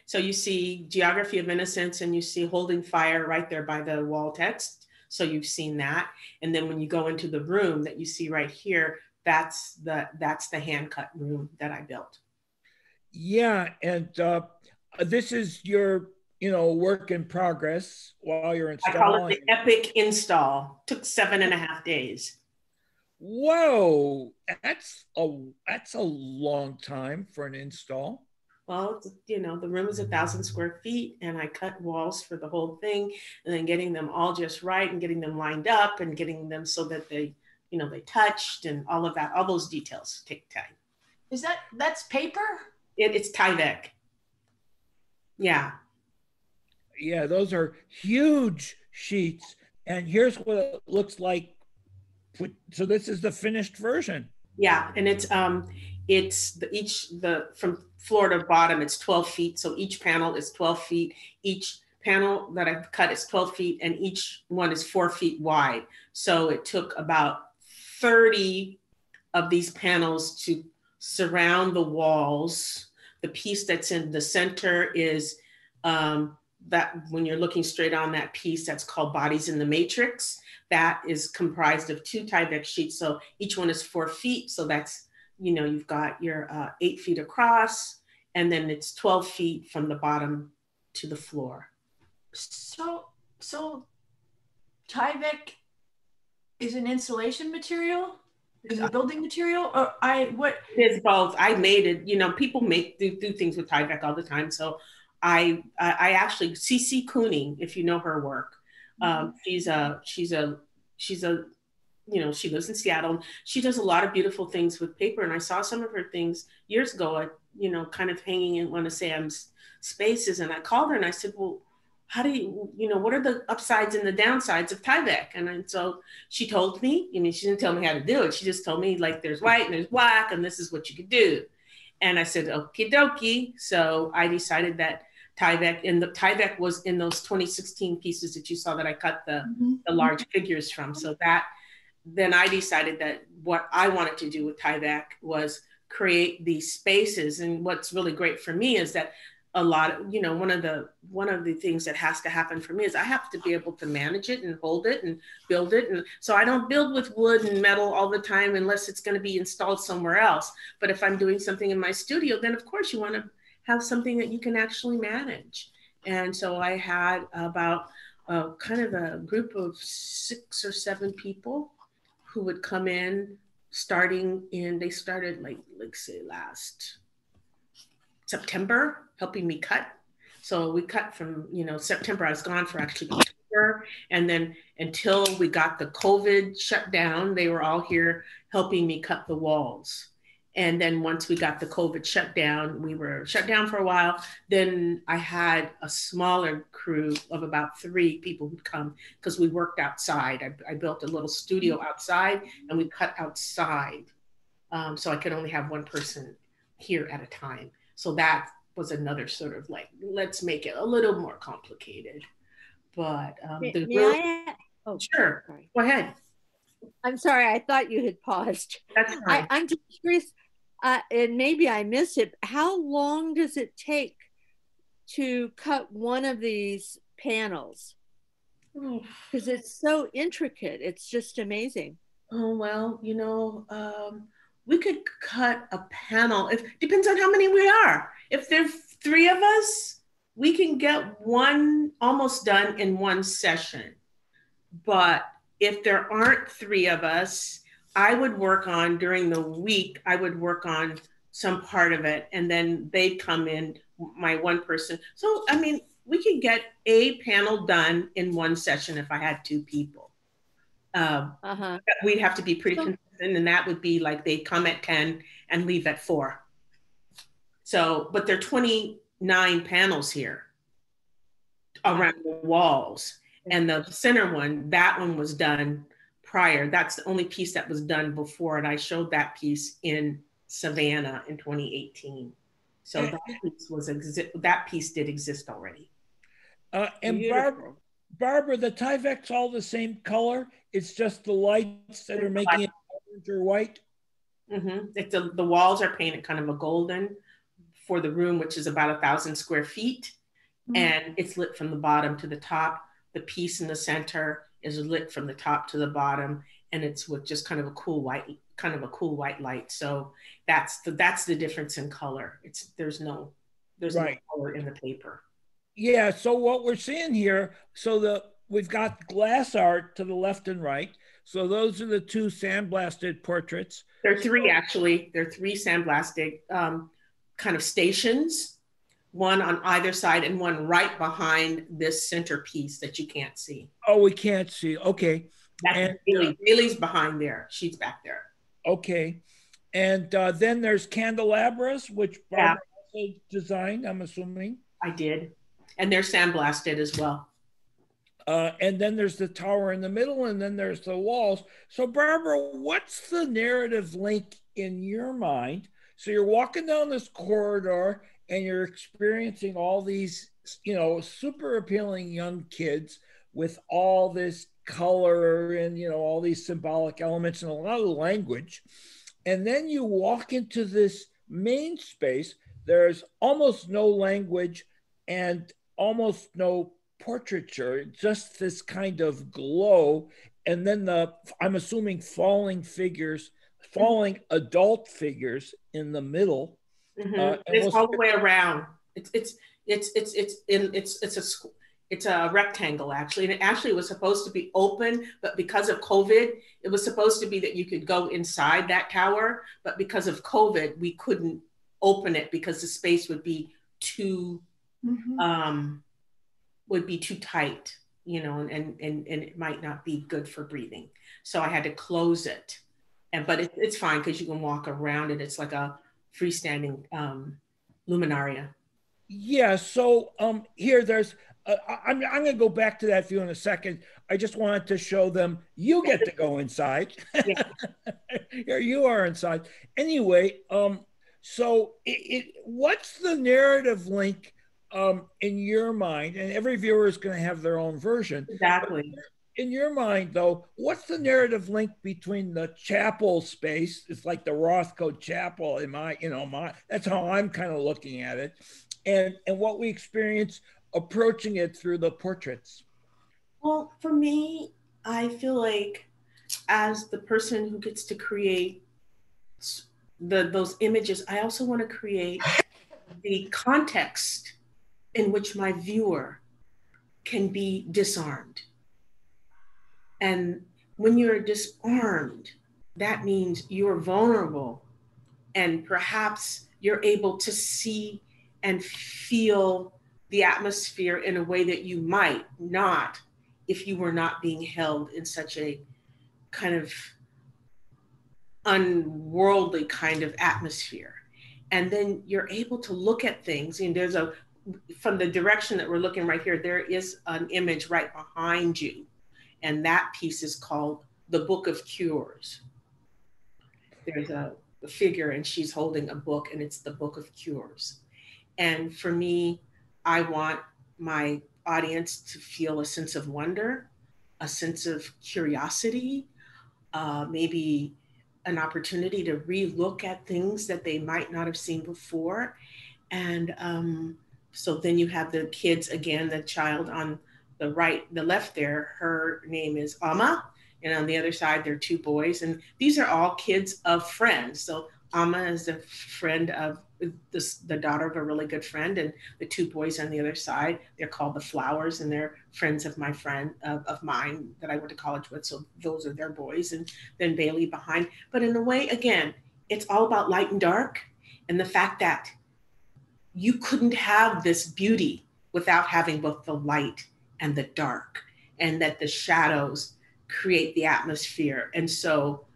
So you see Geography of Innocence and you see Holding Fire right there by the wall text. So you've seen that. And then when you go into the room that you see right here, that's the that's the hand cut room that I built. yeah, and uh, this is your, you know, work in progress while you're installing. I call it the epic install. Took seven and a half days. Whoa, that's a that's a long time for an install. Well, you know, the room is a thousand square feet, and I cut walls for the whole thing, and then getting them all just right, and getting them lined up, and getting them so that they, you know, they touched, and all of that. All those details take time. Is that that's paper? It, it's Tyvek. Yeah, Yeah, those are huge sheets. And here's what it looks like. So this is the finished version. yeah, and it's um, it's the each the from floor to bottom, it's twelve feet. So each panel is twelve feet. Each panel that I've cut is twelve feet, and each one is four feet wide. So it took about thirty of these panels to surround the walls. The piece that's in the center is um, that when you're looking straight on that piece, that's called Bodies in the Matrix. That is comprised of two Tyvek sheets. So each one is four feet. So that's, you know, you've got your uh, eight feet across, and then it's 12 feet from the bottom to the floor. So so Tyvek is an insulation material? Is it a building material? Or I what It's both. I made it. You know, people make do, do things with Tyvek all the time. So I I I actually CC Cooning, if you know her work, um, she's a she's a she's a you know she lives in Seattle. She does a lot of beautiful things with paper, and I saw some of her things years ago. At, you know, kind of hanging in one of SAM's spaces, and I called her and I said, well. How do you, you know, what are the upsides and the downsides of Tyvek? And then, so she told me, I mean, she didn't tell me how to do it. She just told me like there's white and there's black, and this is what you could do. And I said, okie dokie. So I decided that Tyvek, and the Tyvek was in those 2016 pieces that you saw that I cut the, mm-hmm. the large figures from. So that, then I decided that what I wanted to do with Tyvek was create these spaces. And what's really great for me is that a lot of, you know, one of the one of the things that has to happen for me is I have to be able to manage it and hold it and build it. And so I don't build with wood and metal all the time unless it's going to be installed somewhere else. But if I'm doing something in my studio, then of course you want to have something that you can actually manage. And so I had about uh, kind of a group of six or seven people who would come in starting in, they started like, like say last September, helping me cut. So we cut from, you know, September, I was gone for actually October. And then until we got the COVID shut down, they were all here helping me cut the walls. And then once we got the COVID shut down, we were shut down for a while. Then I had a smaller crew of about three people who'd come because we worked outside. I, I, built a little studio outside and we cut outside. Um, so I could only have one person here at a time. So that was another sort of like, let's make it a little more complicated. But um, May, the may real, I? Oh, sure. sorry. Go ahead. I'm sorry. I thought you had paused. That's fine. I, I'm just curious, uh, and maybe I missed it. How long does it take to cut one of these panels? Because it's so intricate. It's just amazing. Oh well, you know, um, we could cut a panel. If depends on how many we are. If there's three of us, we can get one almost done in one session. But if there aren't three of us, I would work on during the week. I would work on some part of it, and then they'd come in, my one person. So I mean, we could get a panel done in one session if I had two people. Um, Uh-huh. we'd have to be pretty consistent, and that would be like they come at 10 and leave at 4. So, but there are 29 panels here. around the walls. And the center one, that one was done prior. That's the only piece that was done before. And I showed that piece in Savannah in 2018. So that piece was exi- that piece did exist already. Uh, and Barbara, Barbara, the Tyvek's all the same color. It's just the lights that are making it orange or white. Mm-hmm. It's a, the walls are painted kind of a golden for the room, which is about a thousand square feet, mm-hmm. and it's lit from the bottom to the top. The piece in the center is lit from the top to the bottom, and it's with just kind of a cool white, kind of a cool white light. So that's the that's the difference in color. It's there's no there's right. no color in the paper. Yeah. So what we're seeing here, so the we've got glass art to the left and right. So those are the two sandblasted portraits. There are three actually. There are three sandblasted um, kind of stations, one on either side and one right behind this centerpiece that you can't see. Oh, we can't see. Okay. That's and, Bailey. Bailey's behind there. She's back there. Okay. And uh, then there's candelabras, which Barbara yeah. also designed, I'm assuming. I did. And they're sandblasted as well. Uh, and then there's the tower in the middle, and then there's the walls. So, Barbara, what's the narrative link in your mind? So, you're walking down this corridor and you're experiencing all these, you know, super appealing young kids with all this color and, you know, all these symbolic elements and a lot of language. And then you walk into this main space, there's almost no language and almost no portraiture, just this kind of glow. And then the, I'm assuming, falling figures, falling adult figures in the middle. Mm-hmm. Uh, it's all the way around. It's it's it's it's it's in it's it's a it's a rectangle actually, and it actually was supposed to be open, but because of COVID, it was supposed to be that you could go inside that tower, but because of COVID, we couldn't open it because the space would be too mm-hmm. um, would be too tight, you know, and, and, and it might not be good for breathing. So I had to close it. And, but it, it's fine because you can walk around it. It's like a freestanding um, luminaria. Yeah. So um, here there's, uh, I'm, I'm going to go back to that view in a second. I just wanted to show them you get to go inside. here you are inside. Anyway, um, so it, it, what's the narrative link um, in your mind, and every viewer is going to have their own version. Exactly. In your mind, though, what's the narrative link between the chapel space? It's like the Rothko Chapel in my, you know, my. That's how I'm kind of looking at it, and and what we experience approaching it through the portraits. Well, for me, I feel like as the person who gets to create the those images, I also want to create the context in which my viewer can be disarmed. And when you're disarmed, that means you're vulnerable and perhaps you're able to see and feel the atmosphere in a way that you might not if you were not being held in such a kind of unworldly kind of atmosphere. And then you're able to look at things. And there's a from the direction that we're looking right here, there is an image right behind you. And that piece is called The Book of Cures. There's a, a figure and she's holding a book, and it's the Book of Cures. And for me, I want my audience to feel a sense of wonder, a sense of curiosity, uh, maybe an opportunity to relook at things that they might not have seen before. And um, so then you have the kids again, the child on the right, the left there, her name is Amma. And on the other side, there are two boys. And these are all kids of friends. So Amma is a friend of the daughter of a really good friend. And the two boys on the other side, they're called the Flowers and they're friends of my friend, of, of mine that I went to college with. So those are their boys. And then Bailey behind. But in a way, again, it's all about light and dark and the fact that you couldn't have this beauty without having both the light and the dark, and that the shadows create the atmosphere. And so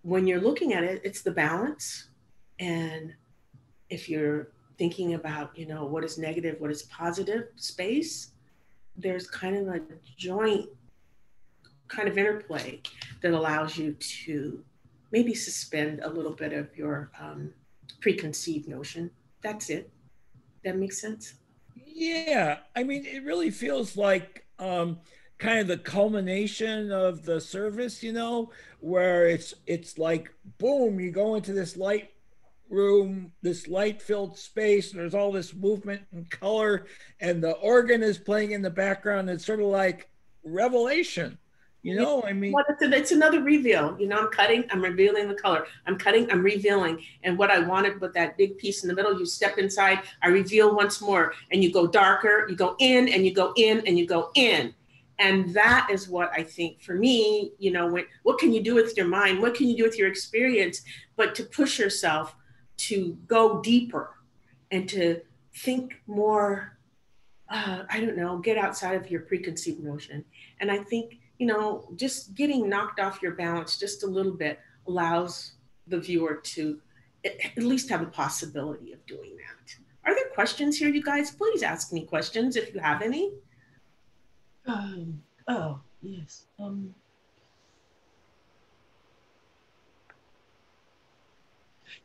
when you're looking at it, it's the balance. And if you're thinking about, you know, what is negative, what is positive space, there's kind of a joint kind of interplay that allows you to maybe suspend a little bit of your um, preconceived notion. That's it. That makes sense. Yeah, I mean, it really feels like um, kind of the culmination of the service, you know, where it's it's like boom, you go into this light room, this light filled space, and there's all this movement and color, and the organ is playing in the background. It's sort of like revelation. You know, I mean, well, it's, a, it's another reveal. You know, I'm cutting, I'm revealing the color. I'm cutting, I'm revealing. And what I wanted with that big piece in the middle, you step inside, I reveal once more, and you go darker, you go in, and you go in, and you go in. And that is what I think for me, you know, when, what can you do with your mind? What can you do with your experience? But to push yourself to go deeper and to think more, uh, I don't know, get outside of your preconceived notion. And I think you know, just getting knocked off your balance just a little bit allows the viewer to at least have a possibility of doing that. Are there questions here, you guys? Please ask me questions if you have any. Um, oh, yes. Um,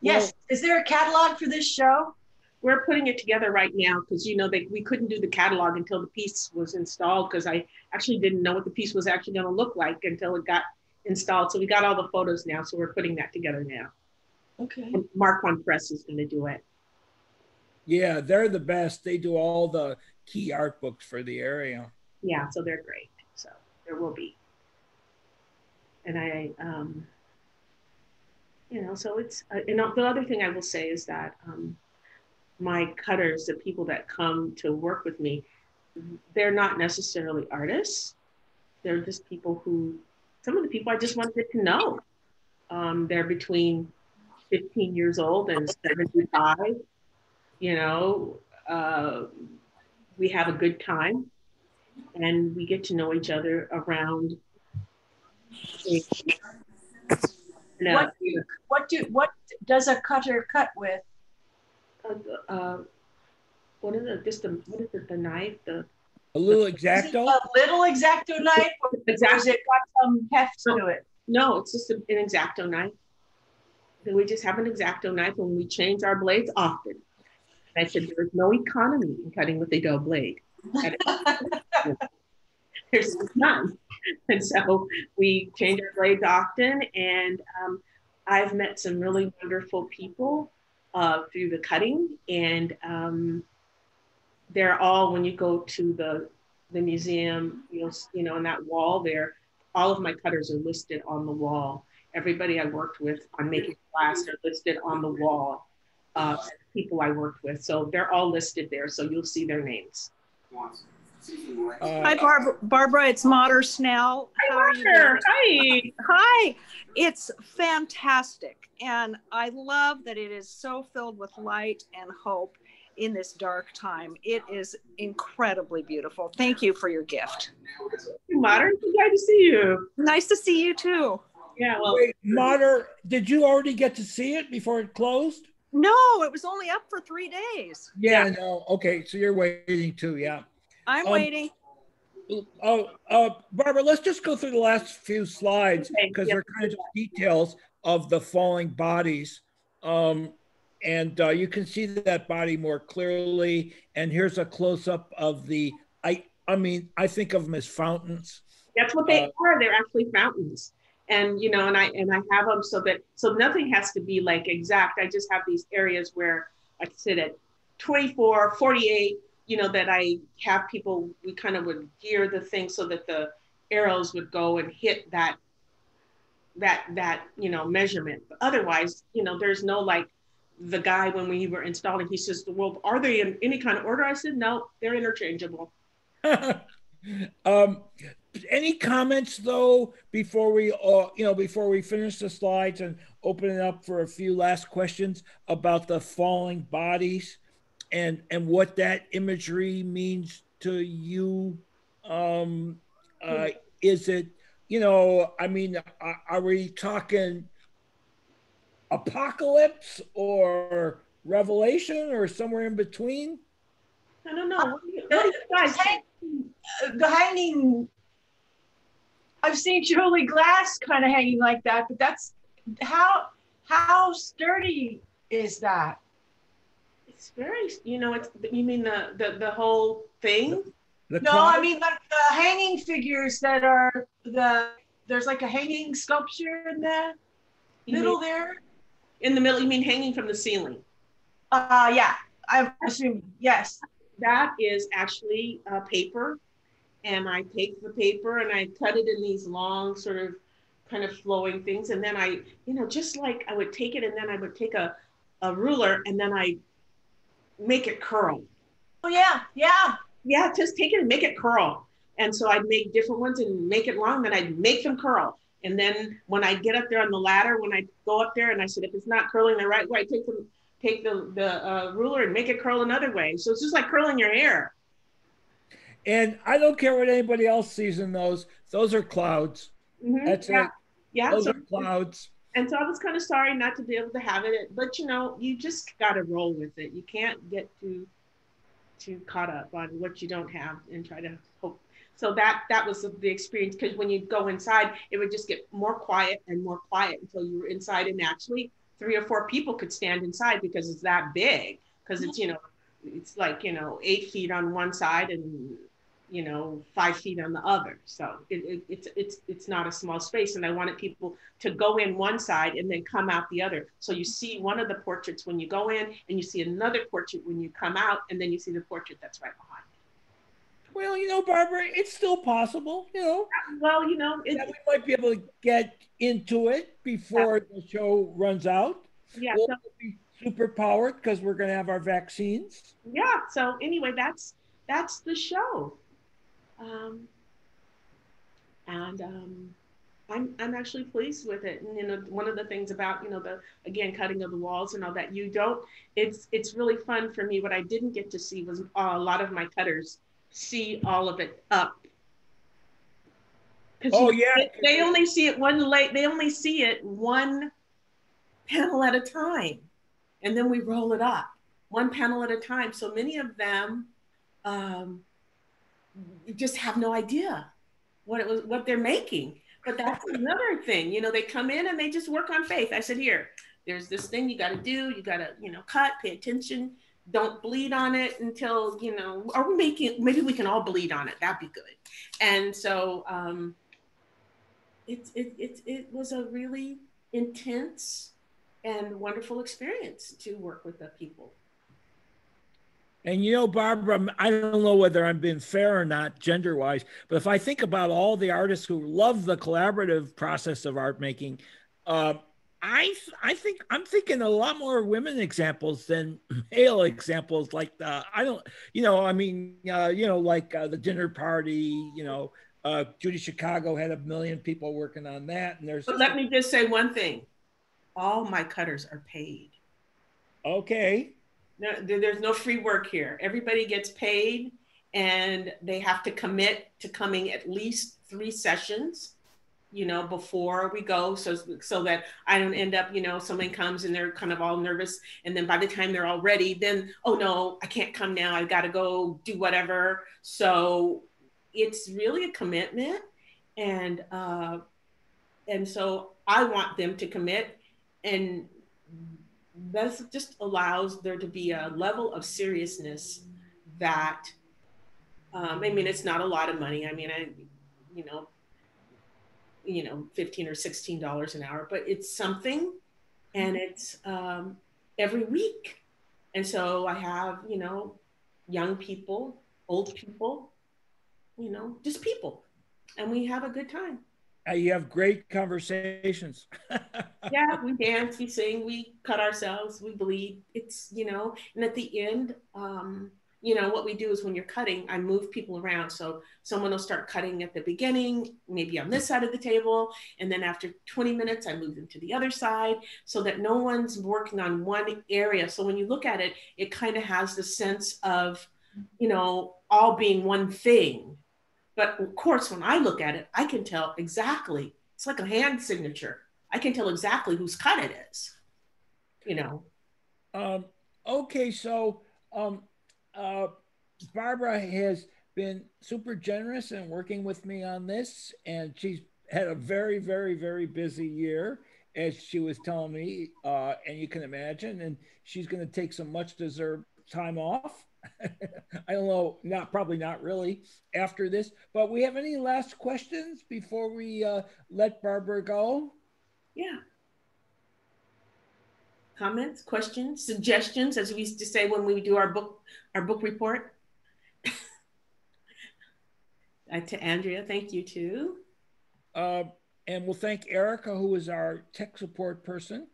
yes. Well, Is there a catalog for this show? We're putting it together right now because you know they, we couldn't do the catalog until the piece was installed because I actually didn't know what the piece was actually going to look like until it got installed. So we got all the photos now, so we're putting that together now. Okay. And Marquand Press is going to do it. Yeah, they're the best. They do all the key art books for the area. Yeah, so they're great. So there will be. And I, um, you know, so it's, uh, and the other thing I will say is that, um, my cutters, the people that come to work with me, they're not necessarily artists. They're just people who, some of the people I just wanted to know. Um, they're between 15 years old and 75. You know, uh, we have a good time and we get to know each other around. What, do, what do what does a cutter cut with? Uh, uh, what is it? Just the what is it? The knife? The a little exacto. A little exacto knife, or has it got some heft no, to it? No, it's just an exacto knife. And we just have an exacto knife, and we change our blades often. And I said there is no economy in cutting with a dull blade. There's none. And so we change our blades often. And um, I've met some really wonderful people uh, through the cutting. And um, they're all, when you go to the, the museum, you'll, you know, on that wall there, all of my cutters are listed on the wall. Everybody I worked with on making glass are listed on the wall. Uh, people I worked with. So they're all listed there. So you'll see their names. Uh, Hi, Barbara. Barbara, it's Mater Snell. How Hi, are you? Hi. Hi. It's fantastic. And I love that it is so filled with light and hope in this dark time. It is incredibly beautiful. Thank you for your gift. Mater, glad to see you. Nice to see you too. Yeah, well, Wait, Mater, did you already get to see it before it closed? No, it was only up for three days. Yeah, yeah. no. Okay, so you're waiting too, yeah. I'm um, waiting. Oh, uh, Barbara, let's just go through the last few slides because okay. they're kind of details of the falling bodies. Um, and uh, you can see that body more clearly. And here's a close up of the, I, I mean, I think of them as fountains. That's what they uh, are. They're actually fountains. And, you know, and I, and I have them so that, so nothing has to be like exact. I just have these areas where I sit at 24, 48, you know, that I have people, we kind of would gear the thing so that the arrows would go and hit that, that, that, you know, measurement. But otherwise, you know, there's no like the guy when we were installing, he says, well, are they in any kind of order? I said, no, they're interchangeable. um, any comments though before we uh, you know before we finish the slides and open it up for a few last questions about the falling bodies and and what that imagery means to you um uh is it you know i mean are, are we talking apocalypse or revelation or somewhere in between i don't know what do you, what do you guys the hanging. I've seen Julie Glass kind of hanging like that, but that's how how sturdy is that? It's very, you know, it's you mean the the, the whole thing? The No, cloud- I mean like the hanging figures that are the there's like a hanging sculpture in the You middle mean- there. in the middle, you mean hanging from the ceiling? Uh yeah, I assume yes. That is actually uh, paper, and I take the paper and I cut it in these long, sort of, kind of flowing things, and then I, you know, just like I would take it and then I would take a, a ruler and then I make it curl. Oh yeah, yeah. Yeah, just take it and make it curl. And so I'd make different ones and make it long, then I'd make them curl. And then when I get up there on the ladder, when I go up there and I said, if it's not curling the right way, take the take the the uh, ruler and make it curl another way. So it's just like curling your hair. and I don't care what anybody else sees in those. Those are clouds. Mhm. That's yeah. it. Yeah. Those So, are clouds. And so I was kind of sorry not to be able to have it, but you know, you just got to roll with it. You can't get too too caught up on what you don't have and try to hope. So that that was the experience because when you go inside, it would just get more quiet and more quiet until you were inside, and actually three or four people could stand inside because it's that big. Because it's you know, it's like you know eight feet on one side and you know five feet on the other. So it, it, it's it's it's not a small space, and I wanted people to go in one side and then come out the other. So you see one of the portraits when you go in, and you see another portrait when you come out, and then you see the portrait that's right behind. Well, you know, Barbara, it's still possible. You know, Well, you know, it, we might be able to get into it before the show runs out. yeah. We'll So, be super powered because we're going to have our vaccines. yeah. So anyway, that's that's the show. Um, and um, I'm I'm actually pleased with it. And you know, one of the things about you know the again cutting of the walls and all that you don't. It's it's really fun for me. What I didn't get to see was uh, a lot of my cutters see all of it up. Oh, you- yeah. they, they only see it one late. They only see it one panel at a time, and then we roll it up one panel at a time. So many of them um, just have no idea what it was, what they're making. But that's another thing. You know, they come in and they just work on faith. I said, here, there's this thing you got to do. You got to, you know, cut, pay attention. Don't bleed on it until, you know, or we making, maybe we can all bleed on it. That'd be good. And so um, it, it, it, it was a really intense and wonderful experience to work with the people. And you know, Barbara, I don't know whether I'm being fair or not, gender wise, but if I think about all the artists who love the collaborative process of art making, uh, I I think I'm thinking a lot more women examples than male examples. Like the I don't, you know, I mean, uh, you know, like uh, the dinner party. You know, uh, Judy Chicago had a million people working on that, and there's But let me just say one thing. All my cutters are paid. okay. No, there- there's no free work here. Everybody gets paid and they have to commit to coming at least three sessions, you know, before we go. So, so that I don't end up, you know, someone comes and they're kind of all nervous. And then by the time they're all ready, then, oh no, I can't come now. I've got to go do whatever. So it's really a commitment. And, uh, and so I want them to commit and that just allows there to be a level of seriousness that um, i mean it's not a lot of money. I mean i you know you know 15 or 16 dollars an hour but it's something and it's um, every week. And so i have you know young people old people you know just people and we have a good time you have great conversations. yeah, we dance, we sing, we cut ourselves, we bleed. It's, you know, and at the end, um, you know, what we do is when you're cutting, I move people around. So someone will start cutting at the beginning, maybe on this side of the table. And then after 20 minutes, I move them to the other side so that no one's working on one area. So when you look at it, it kind of has the sense of, you know, all being one thing. But of course, when I look at it, I can tell exactly. It's like a hand signature. I can tell exactly whose cut it is. You know. Um, okay, so um, uh, Barbara has been super generous in working with me on this, and she's had a very, very, very busy year, as she was telling me, uh, and you can imagine. And she's going to take some much deserved time off. I don't know, not probably not really after this. But we have any last questions before we uh, let Barbara go? Yeah. Comments, questions, suggestions, as we used to say when we do our book, our book report. uh, to Andrea, thank you too. Uh, and we'll thank Erica, who is our tech support person.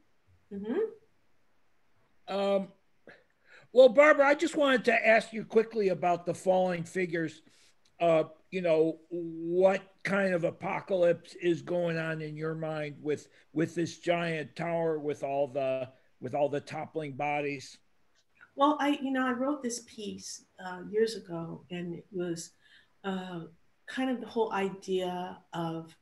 Mm-hmm. Um, well, Barbara, I just wanted to ask you quickly about the falling figures. Uh, you know, what kind of apocalypse is going on in your mind with with this giant tower with all the with all the toppling bodies? Well, I you know I wrote this piece uh, years ago, and it was uh, kind of the whole idea of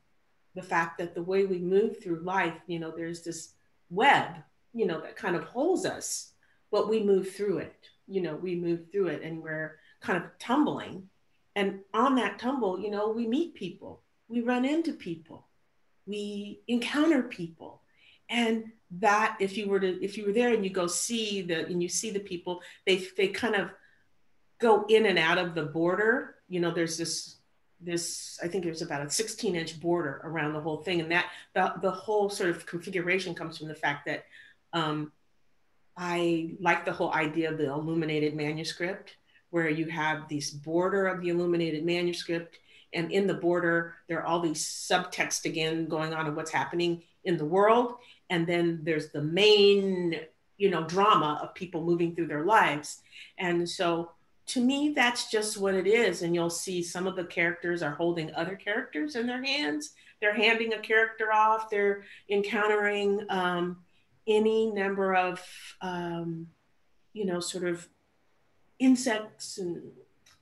the fact that the way we move through life, you know, there's this web, you know, that kind of holds us, but we move through it. You know, we move through it and we're kind of tumbling. And on that tumble, you know, we meet people, we run into people, we encounter people. And that if you were to if you were there and you go see the and you see the people, they they kind of go in and out of the border. You know, there's this this i think there's about a 16 inch border around the whole thing and that the, the whole sort of configuration comes from the fact that um, i like the whole idea of the illuminated manuscript where you have this border of the illuminated manuscript and in the border there are all these subtext again going on of what's happening in the world and then there's the main you know drama of people moving through their lives and so to me, that's just what it is. And you'll see some of the characters are holding other characters in their hands. They're handing a character off. They're encountering um, any number of, um, you know, sort of insects and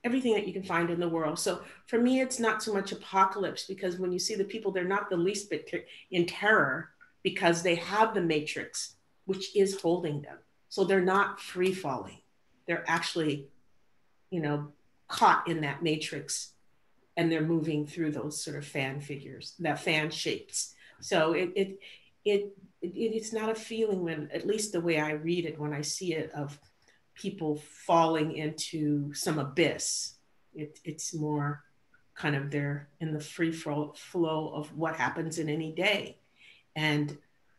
everything that you can find in the world. So for me, it's not so much apocalypse because when you see the people, they're not the least bit ter- in terror because they have the matrix, which is holding them. So they're not free falling. They're actually you know, caught in that matrix and they're moving through those sort of fan figures, that fan shapes. So it, it, it, it, it's not a feeling when, at least the way I read it, when I see it of people falling into some abyss, it, it's more kind of they're in the free flow, of what happens in any day. And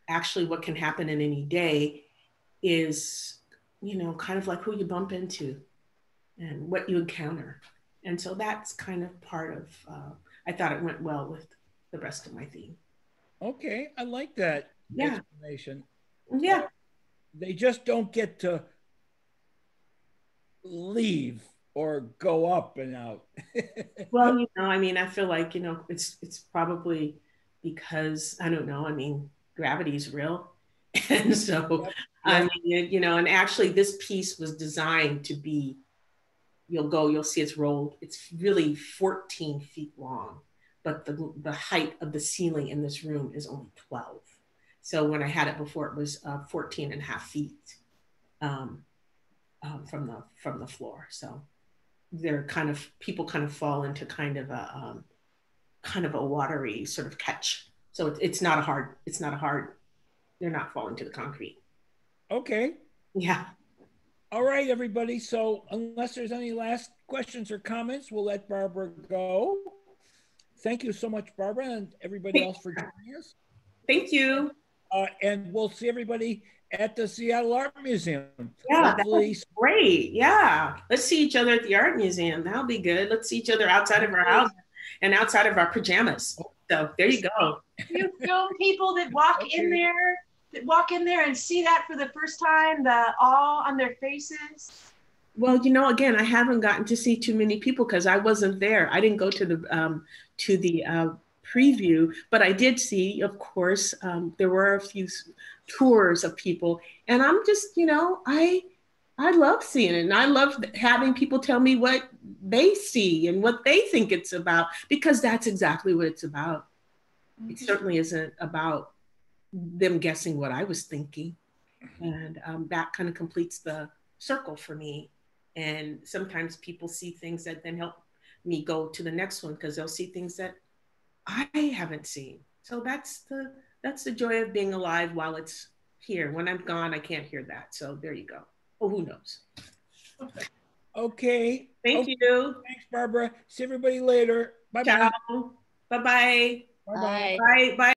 actually what can happen in any day is, you know, kind of like who you bump into and what you encounter. And so that's kind of part of, uh, I thought it went well with the rest of my theme. Okay, I like that yeah. explanation. Yeah. They just don't get to leave or go up and out. well, you know, I mean, I feel like, you know, it's it's probably because I don't know, I mean, gravity's real. And so yep. I mean, you know, and actually this piece was designed to be you'll go, you'll see it's rolled. It's really 14 feet long, but the, the height of the ceiling in this room is only 12. So when I had it before, it was uh, 14 and a half feet um, um, from the from the floor. So they're kind of people kind of fall into kind of a um, kind of a watery sort of catch. So it, it's not a hard. It's not a hard. They're not falling to the concrete. Okay. Yeah. All right, everybody. So, unless there's any last questions or comments, we'll let Barbara go. Thank you so much, Barbara, and everybody else for joining us. Thank you. Uh, and we'll see everybody at the Seattle Art Museum. Yeah, that's great. Yeah, let's see each other at the art museum. That'll be good. Let's see each other outside of our house and outside of our pajamas. So there you go. You film people that walk okay. in there that walk in there and see that for the first time, the awe on their faces? Well, you know, again, I haven't gotten to see too many people because I wasn't there. I didn't go to the um, to the uh, preview, but I did see, of course, um, there were a few tours of people, and I'm just, you know, I I love seeing it, and I love having people tell me what they see and what they think it's about because that's exactly what it's about. It mm-hmm. certainly isn't about them guessing what I was thinking. And um, that kind of completes the circle for me. And sometimes people see things that then help me go to the next one because they'll see things that I haven't seen. So that's the that's the joy of being alive while it's here. When I'm gone, I can't hear that. So there you go. Oh, who knows? Okay. Thank Okay. you. Thanks, Barbara. See everybody later. Bye bye. Ciao. Bye bye. Bye bye. Bye. Bye bye.